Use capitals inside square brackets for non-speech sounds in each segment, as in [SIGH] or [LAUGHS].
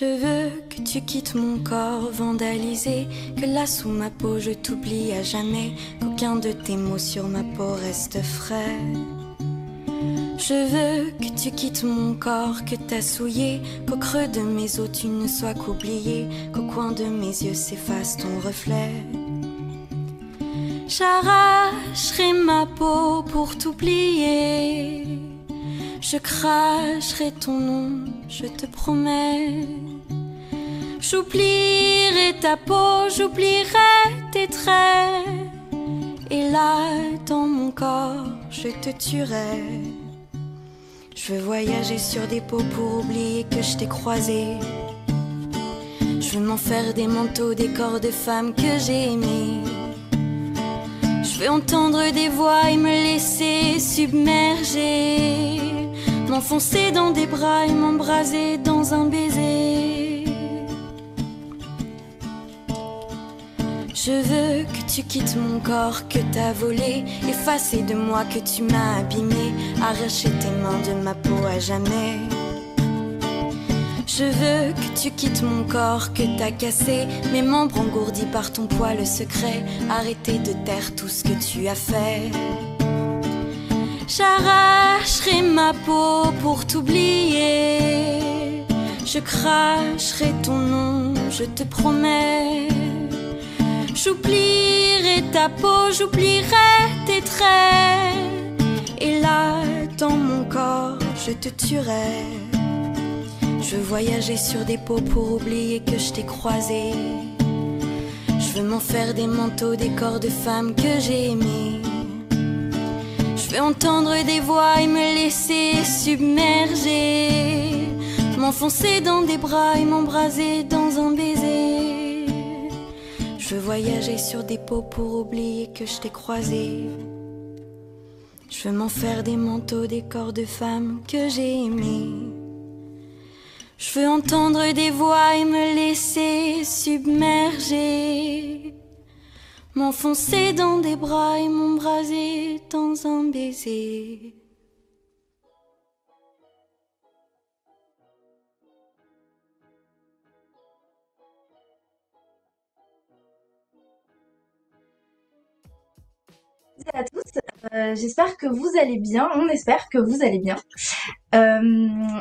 Je veux que tu quittes mon corps vandalisé, que là sous ma peau je t'oublie à jamais, qu'aucun de tes mots sur ma peau reste frais. Je veux que tu quittes mon corps, que t'as souillé, qu'au creux de mes os tu ne sois qu'oublié, qu'au coin de mes yeux s'efface ton reflet. J'arracherai ma peau pour t'oublier. Je cracherai ton nom, je te promets. J'oublierai ta peau, j'oublierai tes traits. Et là, dans mon corps, je te tuerai. Je veux voyager sur des peaux pour oublier que je t'ai croisé. Je veux m'en faire des manteaux, des corps de femmes que j'ai aimés. Je veux entendre des voix et me laisser submerger. M'enfoncer dans des bras et m'embraser dans un baiser. Je veux que tu quittes mon corps que t'as volé, effacer de moi que tu m'as abîmé, arracher tes mains de ma peau à jamais. Je veux que tu quittes mon corps que t'as cassé, mes membres engourdis par ton poil secret, arrêter de taire tout ce que tu as fait. J'arracherai ma peau pour t'oublier. Je cracherai ton nom, je te promets. J'oublierai ta peau, j'oublierai tes traits. Et là, dans mon corps, je te tuerai. Je veux sur des peaux pour oublier que je t'ai croisé. Je veux m'en faire des manteaux, des corps de femmes que j'ai aimés. Veux entendre des voix et me laisser submerger. M'enfoncer dans des bras et m'embraser dans un baiser. Je veux voyager sur des peaux pour oublier que je t'ai croisé. Je veux m'en faire des manteaux, des corps de femmes que j'ai aimés. Je veux entendre des voix et me laisser submerger. M'enfoncer dans des bras et m'embraser dans un baiser. à tous, euh, j'espère que vous allez bien, on espère que vous allez bien. Euh,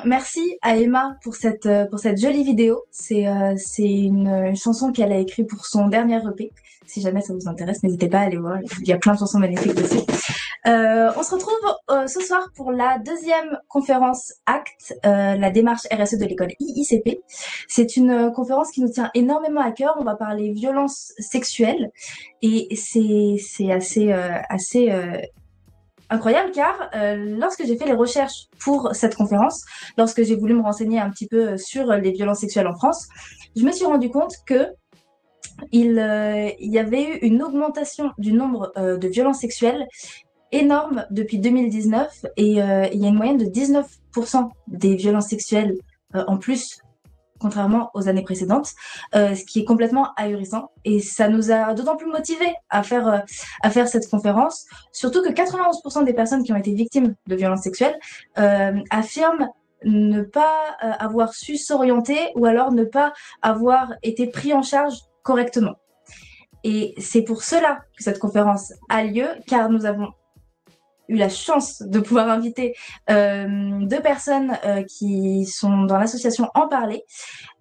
merci à Emma pour cette, euh, pour cette jolie vidéo, c'est une, chanson qu'elle a écrite pour son dernier EP, si jamais ça vous intéresse, n'hésitez pas à aller voir, il y a plein de chansons magnifiques dessus. on se retrouve ce soir pour la deuxième conférence ACT, la démarche RSE de l'école IICP. C'est une conférence qui nous tient énormément à cœur, on va parler violence sexuelle et c'est assez, assez incroyable car euh, lorsque j'ai fait les recherches pour cette conférence, lorsque j'ai voulu me renseigner un petit peu sur les violences sexuelles en France, je me suis rendu compte que il, euh, il y avait eu une augmentation du nombre euh, de violences sexuelles énorme depuis 2019 et il y a une moyenne de 19% des violences sexuelles en plus contrairement aux années précédentes, euh, ce qui est complètement ahurissant. Et ça nous a d'autant plus motivés à faire, euh, à faire cette conférence, surtout que 91% des personnes qui ont été victimes de violences sexuelles euh, affirment ne pas avoir su s'orienter ou alors ne pas avoir été pris en charge correctement. Et c'est pour cela que cette conférence a lieu, car nous avons eu la chance de pouvoir inviter euh, deux personnes euh, qui sont dans l'association En Parler.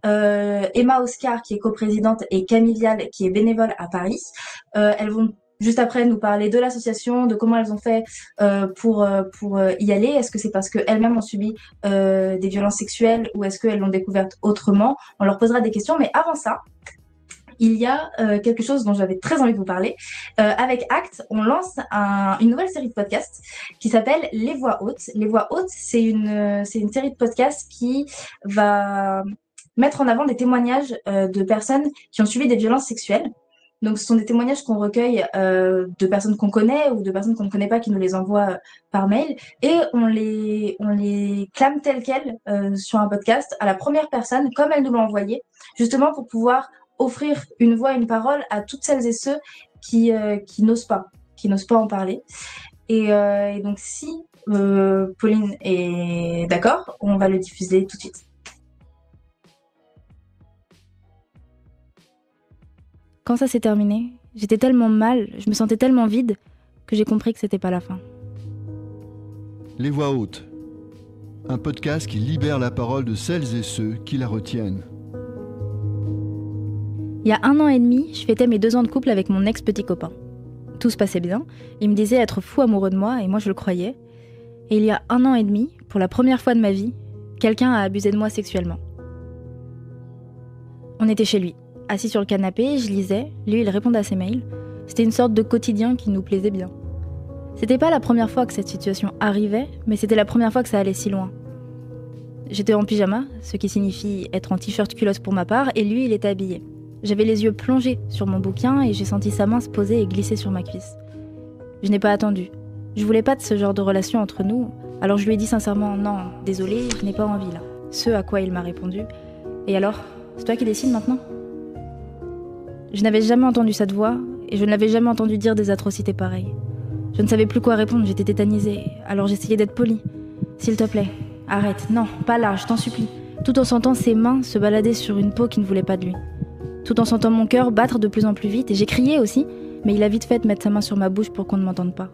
Euh, Emma Oscar, qui est coprésidente, et Camille Vial, qui est bénévole à Paris. elles vont juste après nous parler de l'association, de comment elles ont fait pour pour y aller. Est-ce que c'est parce qu'elles-mêmes ont subi des violences sexuelles ou est-ce qu'elles l'ont découverte autrement? On leur posera des questions, mais avant ça, il y a euh, quelque chose dont j'avais très envie de vous parler. Euh, avec Act, on lance une nouvelle série de podcasts qui s'appelle Les Voix Hautes. Les Voix Hautes, c'est une, euh, c'est une série de podcasts qui va mettre en avant des témoignages de personnes qui ont subi des violences sexuelles. Donc, ce sont des témoignages qu'on recueille de personnes qu'on connaît ou de personnes qu'on ne connaît pas qui nous les envoient par mail et on les on les clame telles quelles sur un podcast à la première personne comme elle nous l'a envoyé, justement pour pouvoir offrir une voix, une parole à toutes celles et ceux qui, euh, qui n'osent pas, qui n'osent pas en parler. Et, euh, donc si euh, Pauline est d'accord, on va le diffuser tout de suite. Quand ça s'est terminé, j'étais tellement mal, je me sentais tellement vide que j'ai compris que c'était pas la fin. Les voix hautes. Un podcast qui libère la parole de celles et ceux qui la retiennent. Il y a un an et demi, je fêtais mes deux ans de couple avec mon ex-petit copain. Tout se passait bien, il me disait être fou amoureux de moi et moi je le croyais. Et il y a un an et demi, pour la première fois de ma vie, quelqu'un a abusé de moi sexuellement. On était chez lui, assis sur le canapé, je lisais, lui il répondait à ses mails. C'était une sorte de quotidien qui nous plaisait bien. C'était pas la première fois que cette situation arrivait, mais c'était la première fois que ça allait si loin. J'étais en pyjama, ce qui signifie être en t-shirt culotte pour ma part, et lui il était habillé. J'avais les yeux plongés sur mon bouquin et j'ai senti sa main se poser et glisser sur ma cuisse. Je n'ai pas attendu. Je voulais pas de ce genre de relation entre nous, alors je lui ai dit sincèrement non, désolé, je n'ai pas envie là. Ce à quoi il m'a répondu Et alors C'est toi qui décides maintenant? Je n'avais jamais entendu cette voix et je ne l'avais jamais entendu dire des atrocités pareilles. Je ne savais plus quoi répondre, j'étais tétanisée, alors j'essayais d'être polie. S'il te plaît, arrête, non, pas là, je t'en supplie. Tout en sentant ses mains se balader sur une peau qui ne voulait pas de lui. Tout en sentant mon cœur battre de plus en plus vite, et j'ai crié aussi, mais il a vite fait de mettre sa main sur ma bouche pour qu'on ne m'entende pas.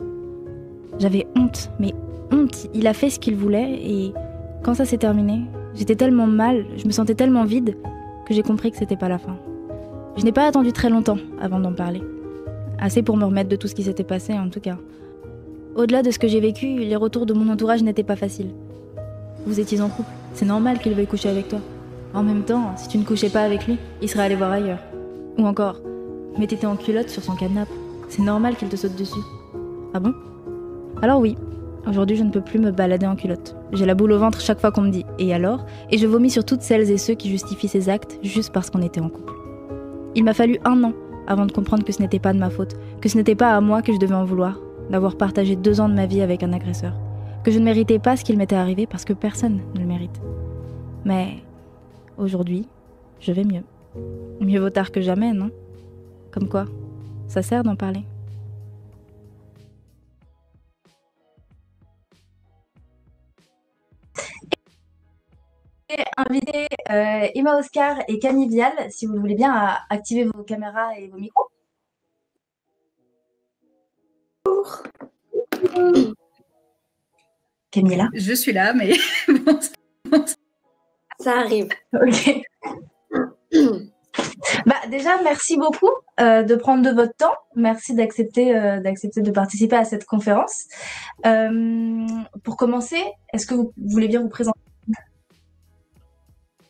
J'avais honte, mais honte, il a fait ce qu'il voulait, et quand ça s'est terminé, j'étais tellement mal, je me sentais tellement vide, que j'ai compris que c'était pas la fin. Je n'ai pas attendu très longtemps avant d'en parler. Assez pour me remettre de tout ce qui s'était passé, en tout cas. Au-delà de ce que j'ai vécu, les retours de mon entourage n'étaient pas faciles. Vous étiez en couple, c'est normal qu'il veuille coucher avec toi. En même temps, si tu ne couchais pas avec lui, il serait allé voir ailleurs. Ou encore, mais t'étais en culotte sur son canapé. C'est normal qu'il te saute dessus. Ah bon? Alors oui, aujourd'hui je ne peux plus me balader en culotte. J'ai la boule au ventre chaque fois qu'on me dit et alors? Et je vomis sur toutes celles et ceux qui justifient ces actes juste parce qu'on était en couple. Il m'a fallu un an avant de comprendre que ce n'était pas de ma faute, que ce n'était pas à moi que je devais en vouloir, d'avoir partagé deux ans de ma vie avec un agresseur, que je ne méritais pas ce qu'il m'était arrivé parce que personne ne le mérite. Mais aujourd'hui, je vais mieux. Mieux vaut tard que jamais, non? Comme quoi, ça sert d'en parler. inviter euh, Emma Oscar et Camille Vial, si vous voulez bien, à activer vos caméras et vos micros. Bonjour. Camille est là Je suis là, mais [LAUGHS] Ça arrive. Ok. bah, déjà, merci beaucoup euh, de prendre de votre temps. Merci d'accepter euh, d'accepter de participer à cette conférence. Euh, pour commencer, est-ce que vous voulez bien vous présenter?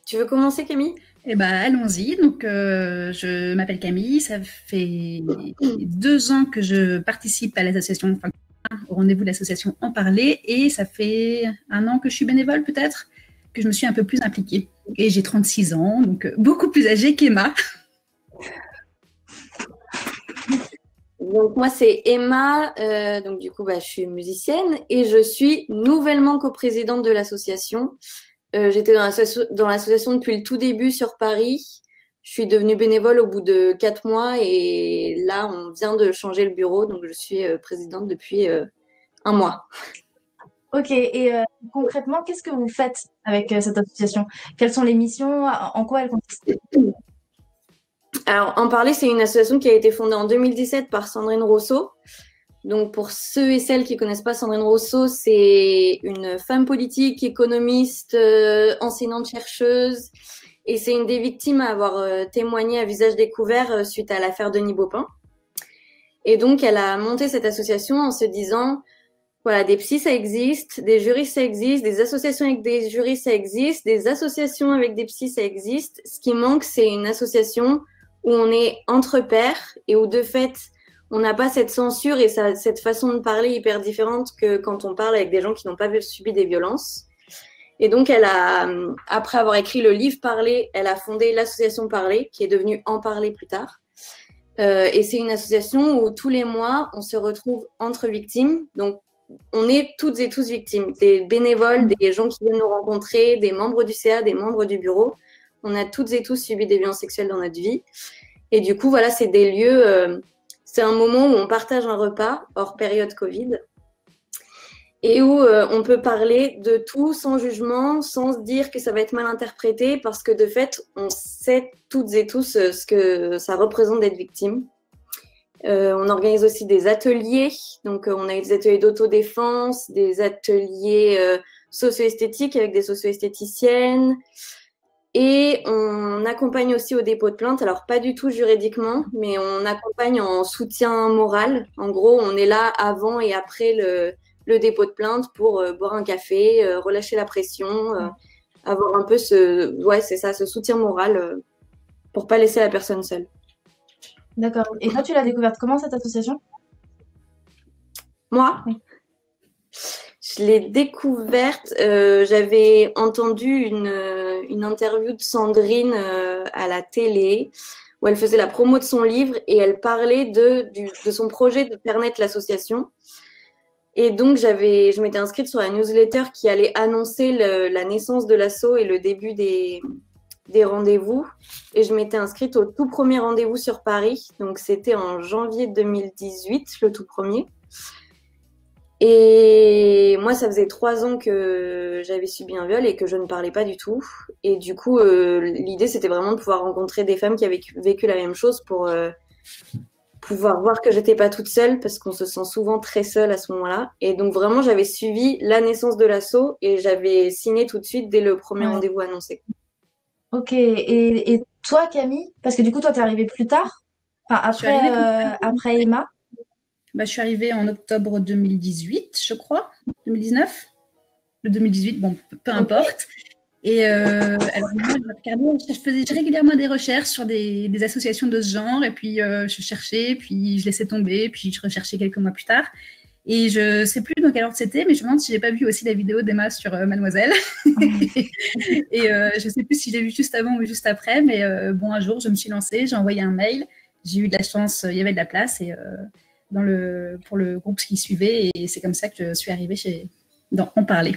Tu veux commencer, Camille? Eh ben, allons-y. Donc, je m'appelle Camille. Ça fait deux ans que je participe à l'association, enfin, au rendez-vous de l'association En Parler, et ça fait un an que je suis bénévole, peut-être? Je me suis un peu plus impliquée. Et j'ai 36 ans, donc euh, beaucoup plus âgée qu'Emma. [LAUGHS] Donc moi c'est Emma, euh, donc du coup bah, je suis musicienne et je suis nouvellement coprésidente de l'association. Euh, j'étais dans l'association depuis le tout début sur Paris. Je suis devenue bénévole au bout de quatre mois et là on vient de changer le bureau, donc je suis présidente depuis un mois. Ok, et euh, concrètement, qu'est-ce que vous faites avec euh, cette association? Quelles sont les missions? En quoi elle consiste Alors, En Parler, c'est une association qui a été fondée en 2017 par Sandrine Rousseau. Donc, pour ceux et celles qui ne connaissent pas Sandrine Rousseau, c'est une femme politique, économiste, euh, enseignante chercheuse. Et c'est une des victimes à avoir témoigné à visage découvert suite à l'affaire Denis Baupin. Et donc, elle a monté cette association en se disant voilà, des psys, ça existe, des juristes, ça existe, des associations avec des juristes, ça existe, des associations avec des psys, ça existe. Ce qui manque, c'est une association où on est entre pairs et où de fait, on n'a pas cette censure et cette façon de parler hyper différente que quand on parle avec des gens qui n'ont pas subi des violences. Et donc, elle a, après avoir écrit le livre Parler, elle a fondé l'association Parler, qui est devenue En Parler plus tard. Euh, et c'est une association où tous les mois, on se retrouve entre victimes. Donc, on est toutes et tous victimes, des bénévoles, des gens qui viennent nous rencontrer, des membres du CA, des membres du bureau. On a toutes et tous subi des violences sexuelles dans notre vie. Et du coup, voilà, c'est des lieux, euh, c'est un moment où on partage un repas hors période Covid. et où on peut parler de tout sans jugement, sans se dire que ça va être mal interprété, parce que de fait, on sait toutes et tous ce que ça représente d'être victime. On organise aussi des ateliers, donc on a des ateliers d'autodéfense, des ateliers socio-esthétiques avec des socio-esthéticiennes, et on accompagne aussi au dépôt de plainte, alors pas du tout juridiquement, mais on accompagne en soutien moral. En gros, on est là avant et après le, dépôt de plainte pour euh, boire un café, euh, relâcher la pression, euh, avoir un peu ce, ouais, c'est ça, ce soutien moral pour pas laisser la personne seule. D'accord. Et toi, tu l'as découverte comment cette association? Moi? Je l'ai découverte, euh, j'avais entendu une, une, interview de Sandrine euh, à la télé où elle faisait la promo de son livre et elle parlait de, de son projet de faire naître l'association. Et donc, j'avais, je m'étais inscrite sur la newsletter qui allait annoncer la naissance de l'asso et le début des, des rendez-vous. Et je m'étais inscrite au tout premier rendez-vous sur Paris. Donc, c'était en janvier 2018, le tout premier. Et moi, ça faisait trois ans que j'avais subi un viol et que je ne parlais pas du tout. Et du coup, euh, l'idée, c'était vraiment de pouvoir rencontrer des femmes qui avaient vécu la même chose pour euh, pouvoir voir que j'étais pas toute seule parce qu'on se sent souvent très seule à ce moment-là. Et donc, vraiment, j'avais suivi la naissance de l'assaut et j'avais signé tout de suite dès le premier rendez-vous annoncé. Ok. Et, toi, Camille, parce que du coup, toi, t'es arrivée plus tard, enfin, après, euh, après Emma. Bah, je suis arrivée en octobre 2018, je crois, 2019. Le 2018, bon, peu importe. Et euh, alors, moi, je, faisais régulièrement des recherches sur des, associations de ce genre, et puis euh, je cherchais, puis je laissais tomber, puis je recherchais quelques mois plus tard. Et je ne sais plus dans quel ordre c'était, mais je me demande si j'ai pas vu aussi la vidéo d'Emma sur euh, Mademoiselle. [LAUGHS] et je ne sais plus si je l'ai vu juste avant ou juste après, mais bon, un jour, je me suis lancée, j'ai envoyé un mail, j'ai eu de la chance, il y avait de la place, et dans le, pour le groupe qui suivait. Et c'est comme ça que je suis arrivée chez, dans En Parler.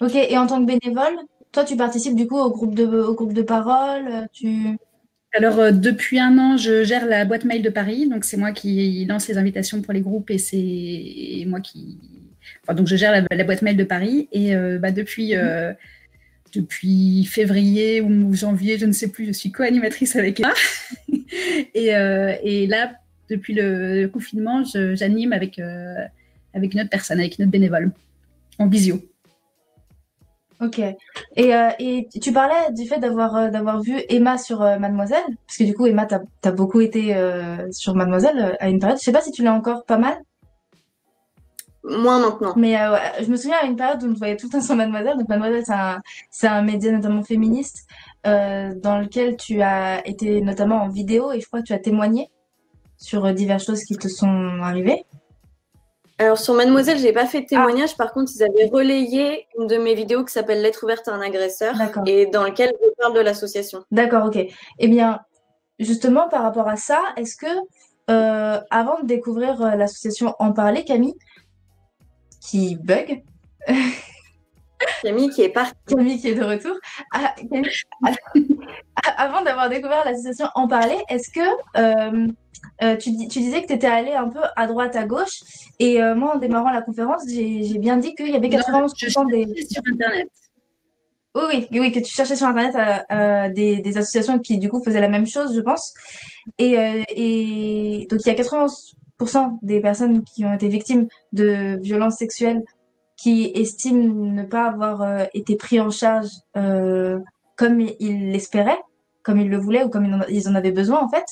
Ok, et en tant que bénévole, toi, tu participes du coup au groupe de, au groupe de parole tu... Alors, euh, depuis un an, je gère la boîte mail de Paris. Donc, c'est moi qui lance les invitations pour les groupes et c'est moi qui. Donc, je gère la, boîte mail de Paris. Et euh, bah, depuis, euh, depuis février ou janvier, je ne sais plus, je suis co-animatrice avec elle. [LAUGHS] et, là, depuis le confinement, j'anime avec, avec une autre personne, avec une autre bénévole, en visio. Ok. Et, euh, et tu parlais du fait d'avoir euh, d'avoir vu Emma sur Mademoiselle, parce que du coup, Emma, tu as, beaucoup été sur Mademoiselle à une période. Je sais pas si tu l'as encore pas mal. Moins maintenant. Mais je me souviens à une période où on te voyait tout le temps sur Mademoiselle. Donc Mademoiselle, c'est un, c'est un média notamment féministe dans lequel tu as été notamment en vidéo et je crois que tu as témoigné sur euh, diverses choses qui te sont arrivées alors sur Mademoiselle, j'ai pas fait de témoignage. Par contre, ils avaient relayé une de mes vidéos qui s'appelle Lettre ouverte à un agresseur et dans lequel je parle de l'association. D'accord, ok. Eh bien, justement, par rapport à ça, est-ce que euh, avant de découvrir euh, l'association En Parler, Camille, qui bug, [LAUGHS] Camille qui est partie. Camille qui est de retour. Ah, avant d'avoir découvert l'association En Parler, est-ce que euh, tu, disais que tu étais allé un peu à droite, à gauche. Et euh, moi, en démarrant la conférence, j'ai bien dit qu'il y avait 91% des. sur Internet. Oui, oui, que tu cherchais sur Internet euh, des, associations qui, du coup, faisaient la même chose, je pense. Et, et donc, il y a 91% des personnes qui ont été victimes de violences sexuelles qui estiment ne pas avoir été pris en charge comme ils l'espéraient, comme ils le voulaient ou comme ils en avaient besoin, en fait.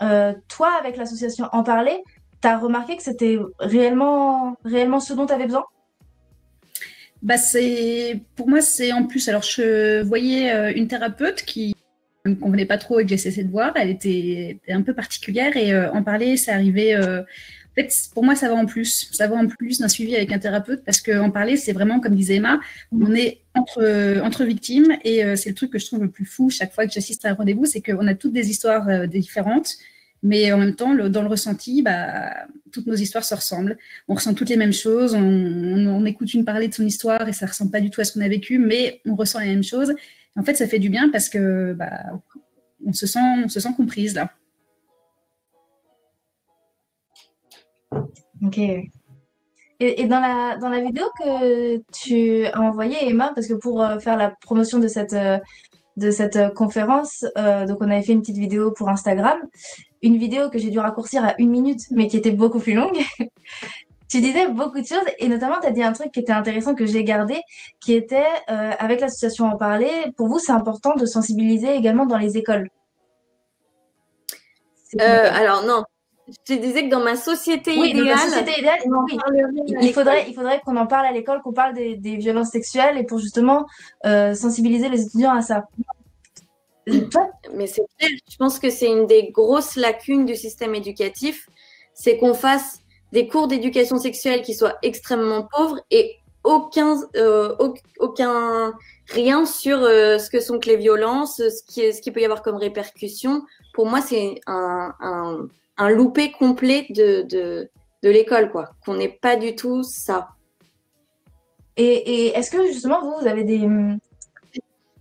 Euh, toi, avec l'association En Parler, tu as remarqué que c'était réellement, réellement ce dont tu avais besoin? Bah c'est pour moi c'est en plus. Alors je voyais euh, une thérapeute qui me convenait pas trop et que j'essayais de voir. Elle était, un peu particulière et euh, en parler ça arrivait fait pour moi ça va en plus ça va en plus d'un suivi avec un thérapeute parce que en parler c'est vraiment comme disait Emma on est entre entre victimes et c'est le truc que je trouve le plus fou chaque fois que j'assiste à un rendez-vous c'est qu'on a toutes des histoires différentes mais en même temps, dans le ressenti, bah, toutes nos histoires se ressemblent. On ressent toutes les mêmes choses. On, écoute une parler de son histoire et ça ne ressemble pas du tout à ce qu'on a vécu, mais on ressent les mêmes choses. en fait, ça fait du bien parce que bah, on, se sent, on se sent comprise là. Ok. Et, dans la, dans la vidéo que tu as envoyée, Emma, parce que pour euh, faire la promotion de cette, euh, de cette euh, conférence, donc on avait fait une petite vidéo pour Instagram, une vidéo que j'ai dû raccourcir à une minute, mais qui était beaucoup plus longue. [LAUGHS] tu disais beaucoup de choses, et notamment, tu as dit un truc qui était intéressant que j'ai gardé, qui était, avec l'association En Parler, pour vous, c'est important de sensibiliser également dans les écoles. alors non, je te disais que dans ma société idéale, il faudrait, il faudrait qu'on en parle à l'école, qu'on parle des, violences sexuelles et pour justement euh, sensibiliser les étudiants à ça. Mais c'est clair, je pense que c'est une des grosses lacunes du système éducatif, c'est qu'on fasse des cours d'éducation sexuelle qui soient extrêmement pauvres et aucun, euh, aucun rien sur euh, ce que sont que les violences, ce qui, ce qui peut y avoir comme répercussions. Pour moi, c'est un, un loupé complet de, de, de l'école, quoi. Qu'on n'ait pas du tout ça. Et, et est-ce que justement, vous, vous avez des.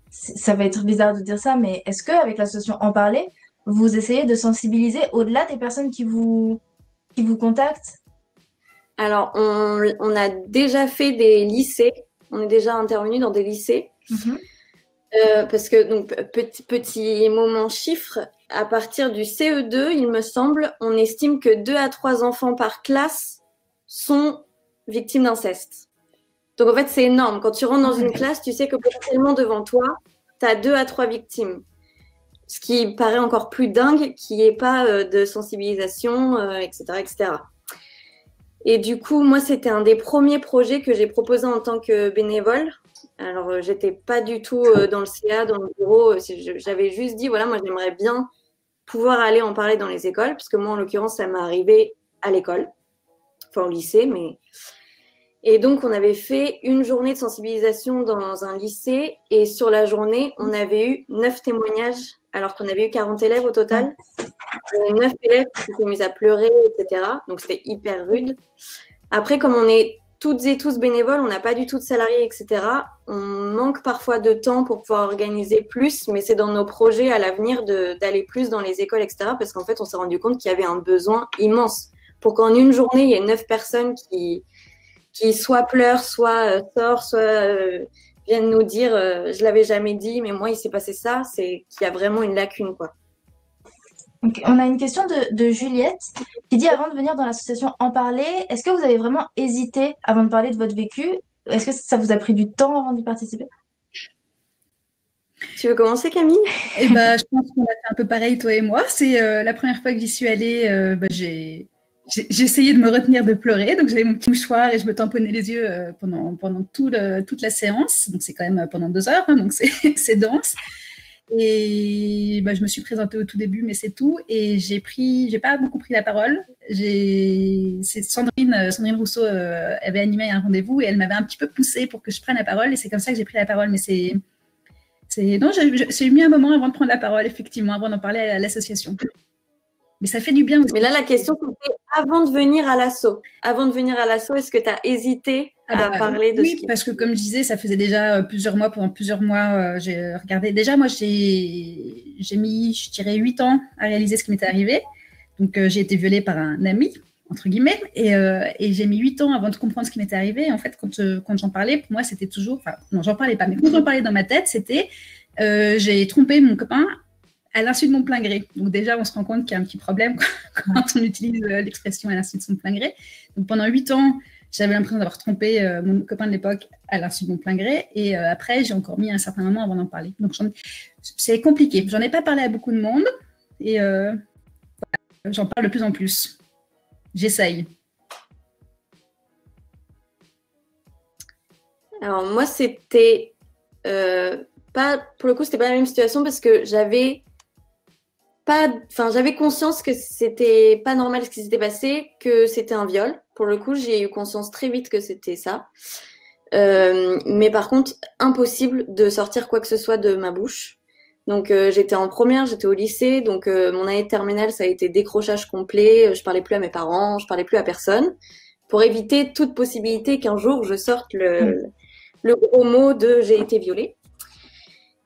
Ça va être bizarre de dire ça, mais est-ce qu'avec l'association En Parler, vous essayez de sensibiliser au-delà des personnes qui vous, qui vous contactent? Alors, on, on, a déjà fait des lycées. On est déjà intervenu dans des lycées. Mm-hmm. Euh, parce que, donc, petit, petit moment chiffre, à partir du CE2, il me semble, on estime que 2 à 3 enfants par classe sont victimes d'inceste. Donc en fait, c'est énorme. Quand tu rentres dans une classe, tu sais que potentiellement devant toi, tu as 2 à 3 victimes. Ce qui paraît encore plus dingue qu'il n'y ait pas euh, de sensibilisation, etc., euh, etc. Et du coup, moi, c'était un des premiers projets que j'ai proposé en tant que bénévole. Alors, euh, j'étais pas du tout dans le CA, dans le bureau. J'avais juste dit, voilà, moi, j'aimerais bien pouvoir aller en parler dans les écoles, parce que moi, en l'occurrence, ça m'est arrivé à l'école, enfin au lycée, mais. Et donc, on avait fait une journée de sensibilisation dans un lycée, et sur la journée, on avait eu neuf témoignages, alors qu'on avait eu 40 élèves au total. Neuf élèves qui s'étaient mis à pleurer, etc. Donc, c'était hyper rude. Après, comme on est toutes et tous bénévoles, on n'a pas du tout de salariés, etc. On manque parfois de temps pour pouvoir organiser plus, mais c'est dans nos projets à l'avenir d'aller plus dans les écoles, etc. Parce qu'en fait, on s'est rendu compte qu'il y avait un besoin immense pour qu'en une journée, il y ait neuf personnes qui, qui soit pleurent, soit euh, sortent, soit euh, viennent nous dire euh, je l'avais jamais dit, mais moi, il s'est passé ça. C'est qu'il y a vraiment une lacune, quoi. On a une question de, Juliette qui dit avant de venir dans l'association En Parler, est-ce que vous avez vraiment hésité avant de parler de votre vécu? Est-ce que ça vous a pris du temps avant d'y participer? Tu veux commencer, Camille? Eh ben, Je pense qu'on a fait un peu pareil, toi et moi. C'est euh, la première fois que j'y suis allée, euh, bah, j'ai essayé de me retenir de pleurer. Donc, j'avais mon petit mouchoir et je me tamponnais les yeux euh, pendant, pendant toute la séance. Donc, c'est quand même pendant deux heures, hein, donc c'est [LAUGHS] dense. Et bah, je me suis présentée au tout début, mais c'est tout. Et j'ai pris, j'ai pas beaucoup pris la parole. J'ai, c'est Sandrine, euh, Sandrine Rousseau euh, avait animé un rendez-vous et elle m'avait un petit peu poussée pour que je prenne la parole. Et c'est comme ça que j'ai pris la parole. Mais c'est, c'est, non, j'ai mis un moment avant de prendre la parole, effectivement, avant d'en parler à l'association. Mais ça fait du bien aussi. Mais là, la question, c'était avant de venir à l'assaut. Avant de venir à l'assaut, est-ce que tu as hésité à ah, parler de oui, parce que comme je disais, ça faisait déjà euh, plusieurs mois, pendant plusieurs mois, euh, j'ai regardé. Déjà, moi, j'ai mis, je dirais, huit ans à réaliser ce qui m'était arrivé. Donc, euh, j'ai été violée par un ami, entre guillemets, et, et j'ai mis huit ans avant de comprendre ce qui m'était arrivé. Et en fait, quand, quand j'en parlais, pour moi, c'était toujours, enfin, non, j'en parlais pas, mais quand j'en parlais dans ma tête, c'était, j'ai trompé mon copain à l'insu de mon plein gré. Donc déjà, on se rend compte qu'il y a un petit problème [LAUGHS] quand on utilise l'expression à l'insu de son plein gré. Donc pendant huit ans, j'avais l'impression d'avoir trompé euh, mon copain de l'époque à l'insu de mon plein gré. Et euh, après, j'ai encore mis un certain moment avant d'en parler. Donc, c'est compliqué. J'en ai pas parlé à beaucoup de monde. Et euh, j'en parle de plus en plus. J'essaye. Alors, moi, c'était. pas, pour le coup, c'était pas la même situation parce que j'avais enfin, j'avais conscience que c'était pas normal ce qui s'était passé, que c'était un viol. Pour le coup, j'ai eu conscience très vite que c'était ça. Euh, mais par contre, impossible de sortir quoi que ce soit de ma bouche. Donc euh, j'étais en première, j'étais au lycée, donc euh, mon année de terminale, ça a été décrochage complet. Je parlais plus à mes parents, je parlais plus à personne, pour éviter toute possibilité qu'un jour je sorte le, mm. le gros mot de j'ai été violée.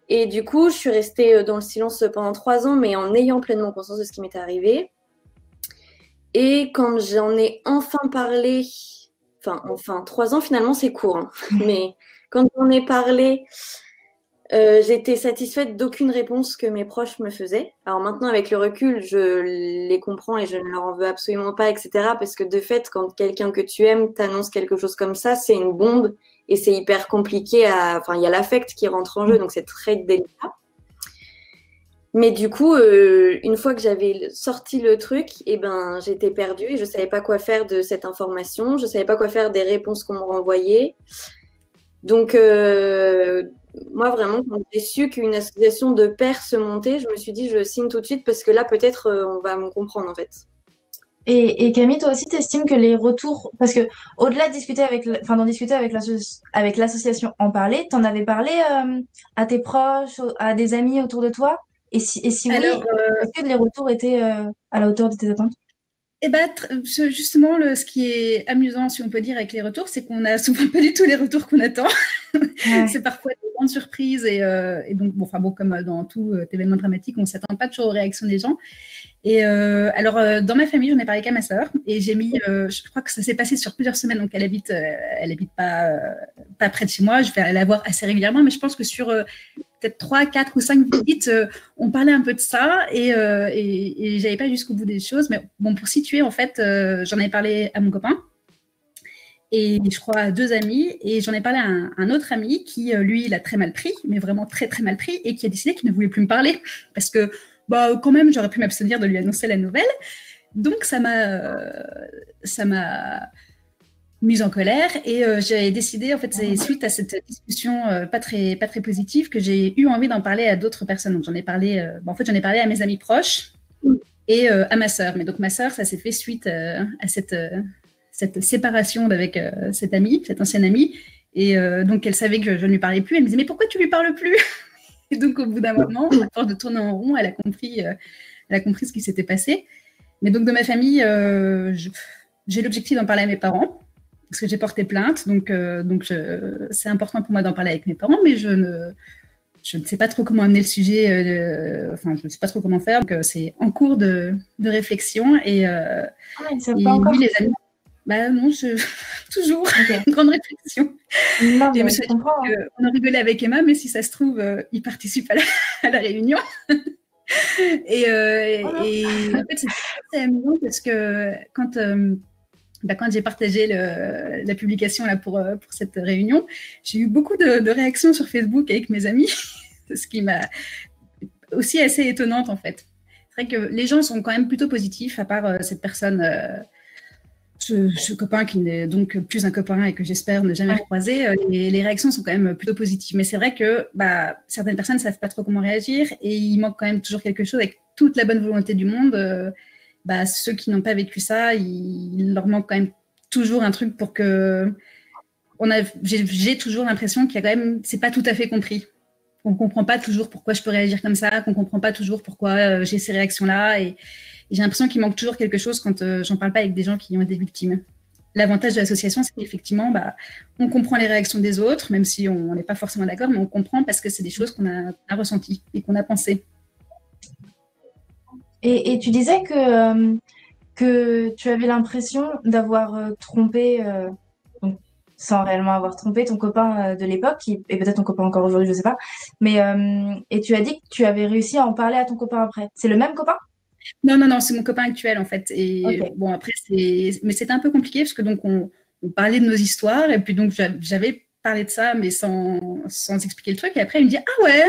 Et du coup, je suis restée dans le silence pendant trois ans, mais en ayant pleinement conscience de ce qui m'était arrivé. Et quand j'en ai enfin parlé Enfin, enfin, trois ans finalement c'est court. Hein. [LAUGHS] Mais quand on est parlé, euh, j'étais satisfaite d'aucune réponse que mes proches me faisaient. Alors maintenant, avec le recul, je les comprends et je ne leur en veux absolument pas, etc. Parce que de fait, quand quelqu'un que tu aimes t'annonce quelque chose comme ça, c'est une bombe et c'est hyper compliqué à. Enfin, il y a l'affect qui rentre en jeu, donc c'est très délicat. Mais du coup, euh, une fois que j'avais sorti le truc, eh ben, j'étais perdue et je savais pas quoi faire de cette information. Je savais pas quoi faire des réponses qu'on me renvoyait. Donc, euh, moi, vraiment, quand j'ai su qu'une association de pères se montait, je me suis dit, je signe tout de suite parce que là, peut-être, euh, on va me comprendre, en fait. Et, Camille, toi aussi, tu estimes que les retours, parce que au-delà de discuter avec, l'association En Parler, t'en avais parlé à tes proches, à des amis autour de toi? Et si, et si oui, est-ce que les retours étaient à la hauteur de tes attentes? Eh ben, justement, le, ce qui est amusant, si on peut dire, avec les retours, c'est qu'on n'a souvent [LAUGHS] pas du tout les retours qu'on attend. c'est parfois des grandes surprises. Et, euh, et donc, bon, enfin, bon, comme dans tout euh, événement dramatique, on ne s'attend pas toujours aux réactions des gens. Et euh, alors, euh, dans ma famille, j'en ai parlé qu'à ma sœur. Et j'ai mis, euh, je crois que ça s'est passé sur plusieurs semaines. Donc, elle habite, euh, elle habite pas, pas près de chez moi. Je vais la voir assez régulièrement. Mais je pense que sur peut-être 3, 4 ou 5 visites, on parlait un peu de ça. Et, et, et j'avais pas jusqu'au bout des choses. Mais bon, pour situer, en fait, j'en ai parlé à mon copain. Et je crois à deux amis. Et j'en ai parlé à un, autre ami qui, lui, l'a très mal pris, mais vraiment très, très mal pris. Et qui a décidé qu'il ne voulait plus me parler. Parce que bah, quand même, j'aurais pu m'abstenir de lui annoncer la nouvelle. Donc, ça m'a, ça m'a mise en colère et euh, j'ai décidé, en fait, c'est suite à cette discussion euh, pas, très, pas très positive que j'ai eu envie d'en parler à d'autres personnes. Donc, j'en ai parlé, euh, en fait, j'en ai parlé à mes amis proches et à ma sœur. Mais donc, ma sœur, ça s'est fait suite à cette, cette séparation avec cette amie, cette ancienne amie. Et donc, elle savait que je ne lui parlais plus. Elle me disait, mais pourquoi tu lui parles plus? Et donc, au bout d'un moment, à force de tourner en rond, elle a compris, euh, elle a compris ce qui s'était passé. Mais donc, de ma famille, euh, j'ai l'objectif d'en parler à mes parents, parce que j'ai porté plainte. Donc, euh, donc c'est important pour moi d'en parler avec mes parents, mais je ne, je ne sais pas trop comment amener le sujet. enfin, je ne sais pas trop comment faire. Donc, c'est en cours de, de réflexion. Et, ah, oui, les amis, bah non, je... [LAUGHS] toujours. [LAUGHS] Une grande réflexion. Non, mais je. Hein. on a rigolé avec Emma, mais si ça se trouve, euh, il participe à la, [LAUGHS] réunion. et, euh, et en fait, c'est amusant parce que quand, euh, bah, quand j'ai partagé le, la publication là, pour, pour cette réunion, j'ai eu beaucoup de, de, réactions sur Facebook avec mes amis, [LAUGHS] ce qui m'a aussi assez étonnante en fait. C'est vrai que les gens sont quand même plutôt positifs, à part cette personne ce, copain qui n'est donc plus un copain et que j'espère ne jamais euh, les, les, réactions sont quand même plutôt positives. Mais c'est vrai que bah, certaines personnes ne savent pas trop comment réagir et il manque quand même toujours quelque chose avec toute la bonne volonté du monde. Bah, ceux qui n'ont pas vécu ça, il, leur manque quand même toujours un truc pour que. J'ai toujours l'impression qu'il y a quand même. C'est pas tout à fait compris. On comprend pas toujours pourquoi je peux réagir comme ça, qu'on comprend pas toujours pourquoi euh, j'ai ces réactions-là. Et, j'ai l'impression qu'il manque toujours quelque chose quand euh, j'en parle pas avec des gens qui ont été victimes. L'avantage de l'association, c'est qu'effectivement, bah, on comprend les réactions des autres, même si on n'est pas forcément d'accord, mais on comprend parce que c'est des choses qu'on a, ressenties et qu'on a pensées. Et, tu disais que, euh, que tu avais l'impression d'avoir euh, trompé, sans réellement avoir trompé, ton copain de l'époque, est peut-être ton copain encore aujourd'hui, je ne sais pas. Mais, et tu as dit que tu avais réussi à en parler à ton copain après. C'est le même copain? Non, non, non, c'est mon copain actuel en fait. Et bon, après, c'est. Mais c'était un peu compliqué parce que donc on, parlait de nos histoires et puis donc j'avais parlé de ça, mais sans, sans expliquer le truc. Et après, il me dit Ah ouais,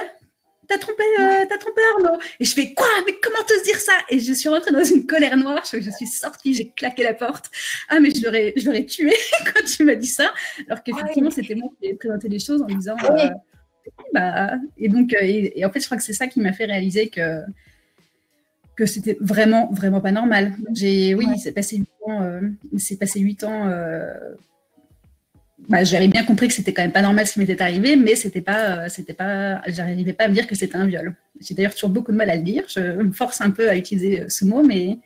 t'as trompé, euh, t'as trompé Arnaud. Et je fais quoi? Mais comment te dire ça? Et je suis rentrée dans une colère noire. Je, suis sortie, j'ai claqué la porte. Ah mais je l'aurais, je l'aurais tué [LAUGHS] quand tu m'as dit ça. Alors qu'effectivement, c'était moi qui ai présenté les choses en disant. Euh, bah, et donc, euh, et, en fait, je crois que c'est ça qui m'a fait réaliser que que c'était vraiment, vraiment pas normal. J'ai, oui, c'est passé huit ans. Euh, c'est passé huit ans. Euh, bah, j'avais bien compris que c'était quand même pas normal ce qui m'était arrivé, mais c'était pas, euh, c'était pas, j'arrivais pas à me dire que c'était un viol. J'ai d'ailleurs toujours beaucoup de mal à le dire. Je me force un peu à utiliser ce mot, mais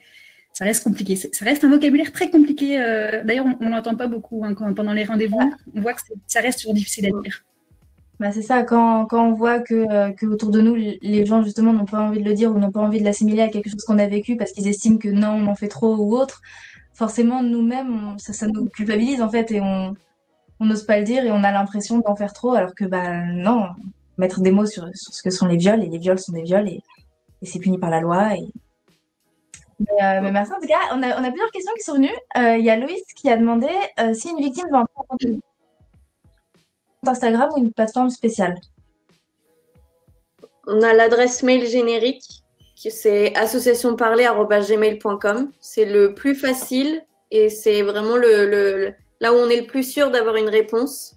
ça reste compliqué. Ça reste un vocabulaire très compliqué. D'ailleurs, on n'entend pas beaucoup hein, pendant les rendez-vous. On voit que ça reste toujours difficile à dire. Bah c'est ça, quand, quand, on voit que, euh, que, autour de nous, les gens justement n'ont pas envie de le dire ou n'ont pas envie de l'assimiler à quelque chose qu'on a vécu parce qu'ils estiment que non, on en fait trop ou autre, forcément nous-mêmes, ça, ça, nous culpabilise en fait et on n'ose pas le dire et on a l'impression d'en faire trop alors que bah non, mettre des mots sur, ce que sont les viols et les viols sont des viols et, c'est puni par la loi. Et... Mais, euh, merci en tout cas, on a, on a, plusieurs questions qui sont venues. Euh, il y a Loïs qui a demandé euh, si une victime va en compte Instagram ou une plateforme spéciale. On a l'adresse mail générique c'est associationparler.gmail.com. C'est le plus facile et c'est vraiment le, là où on est le plus sûr d'avoir une réponse.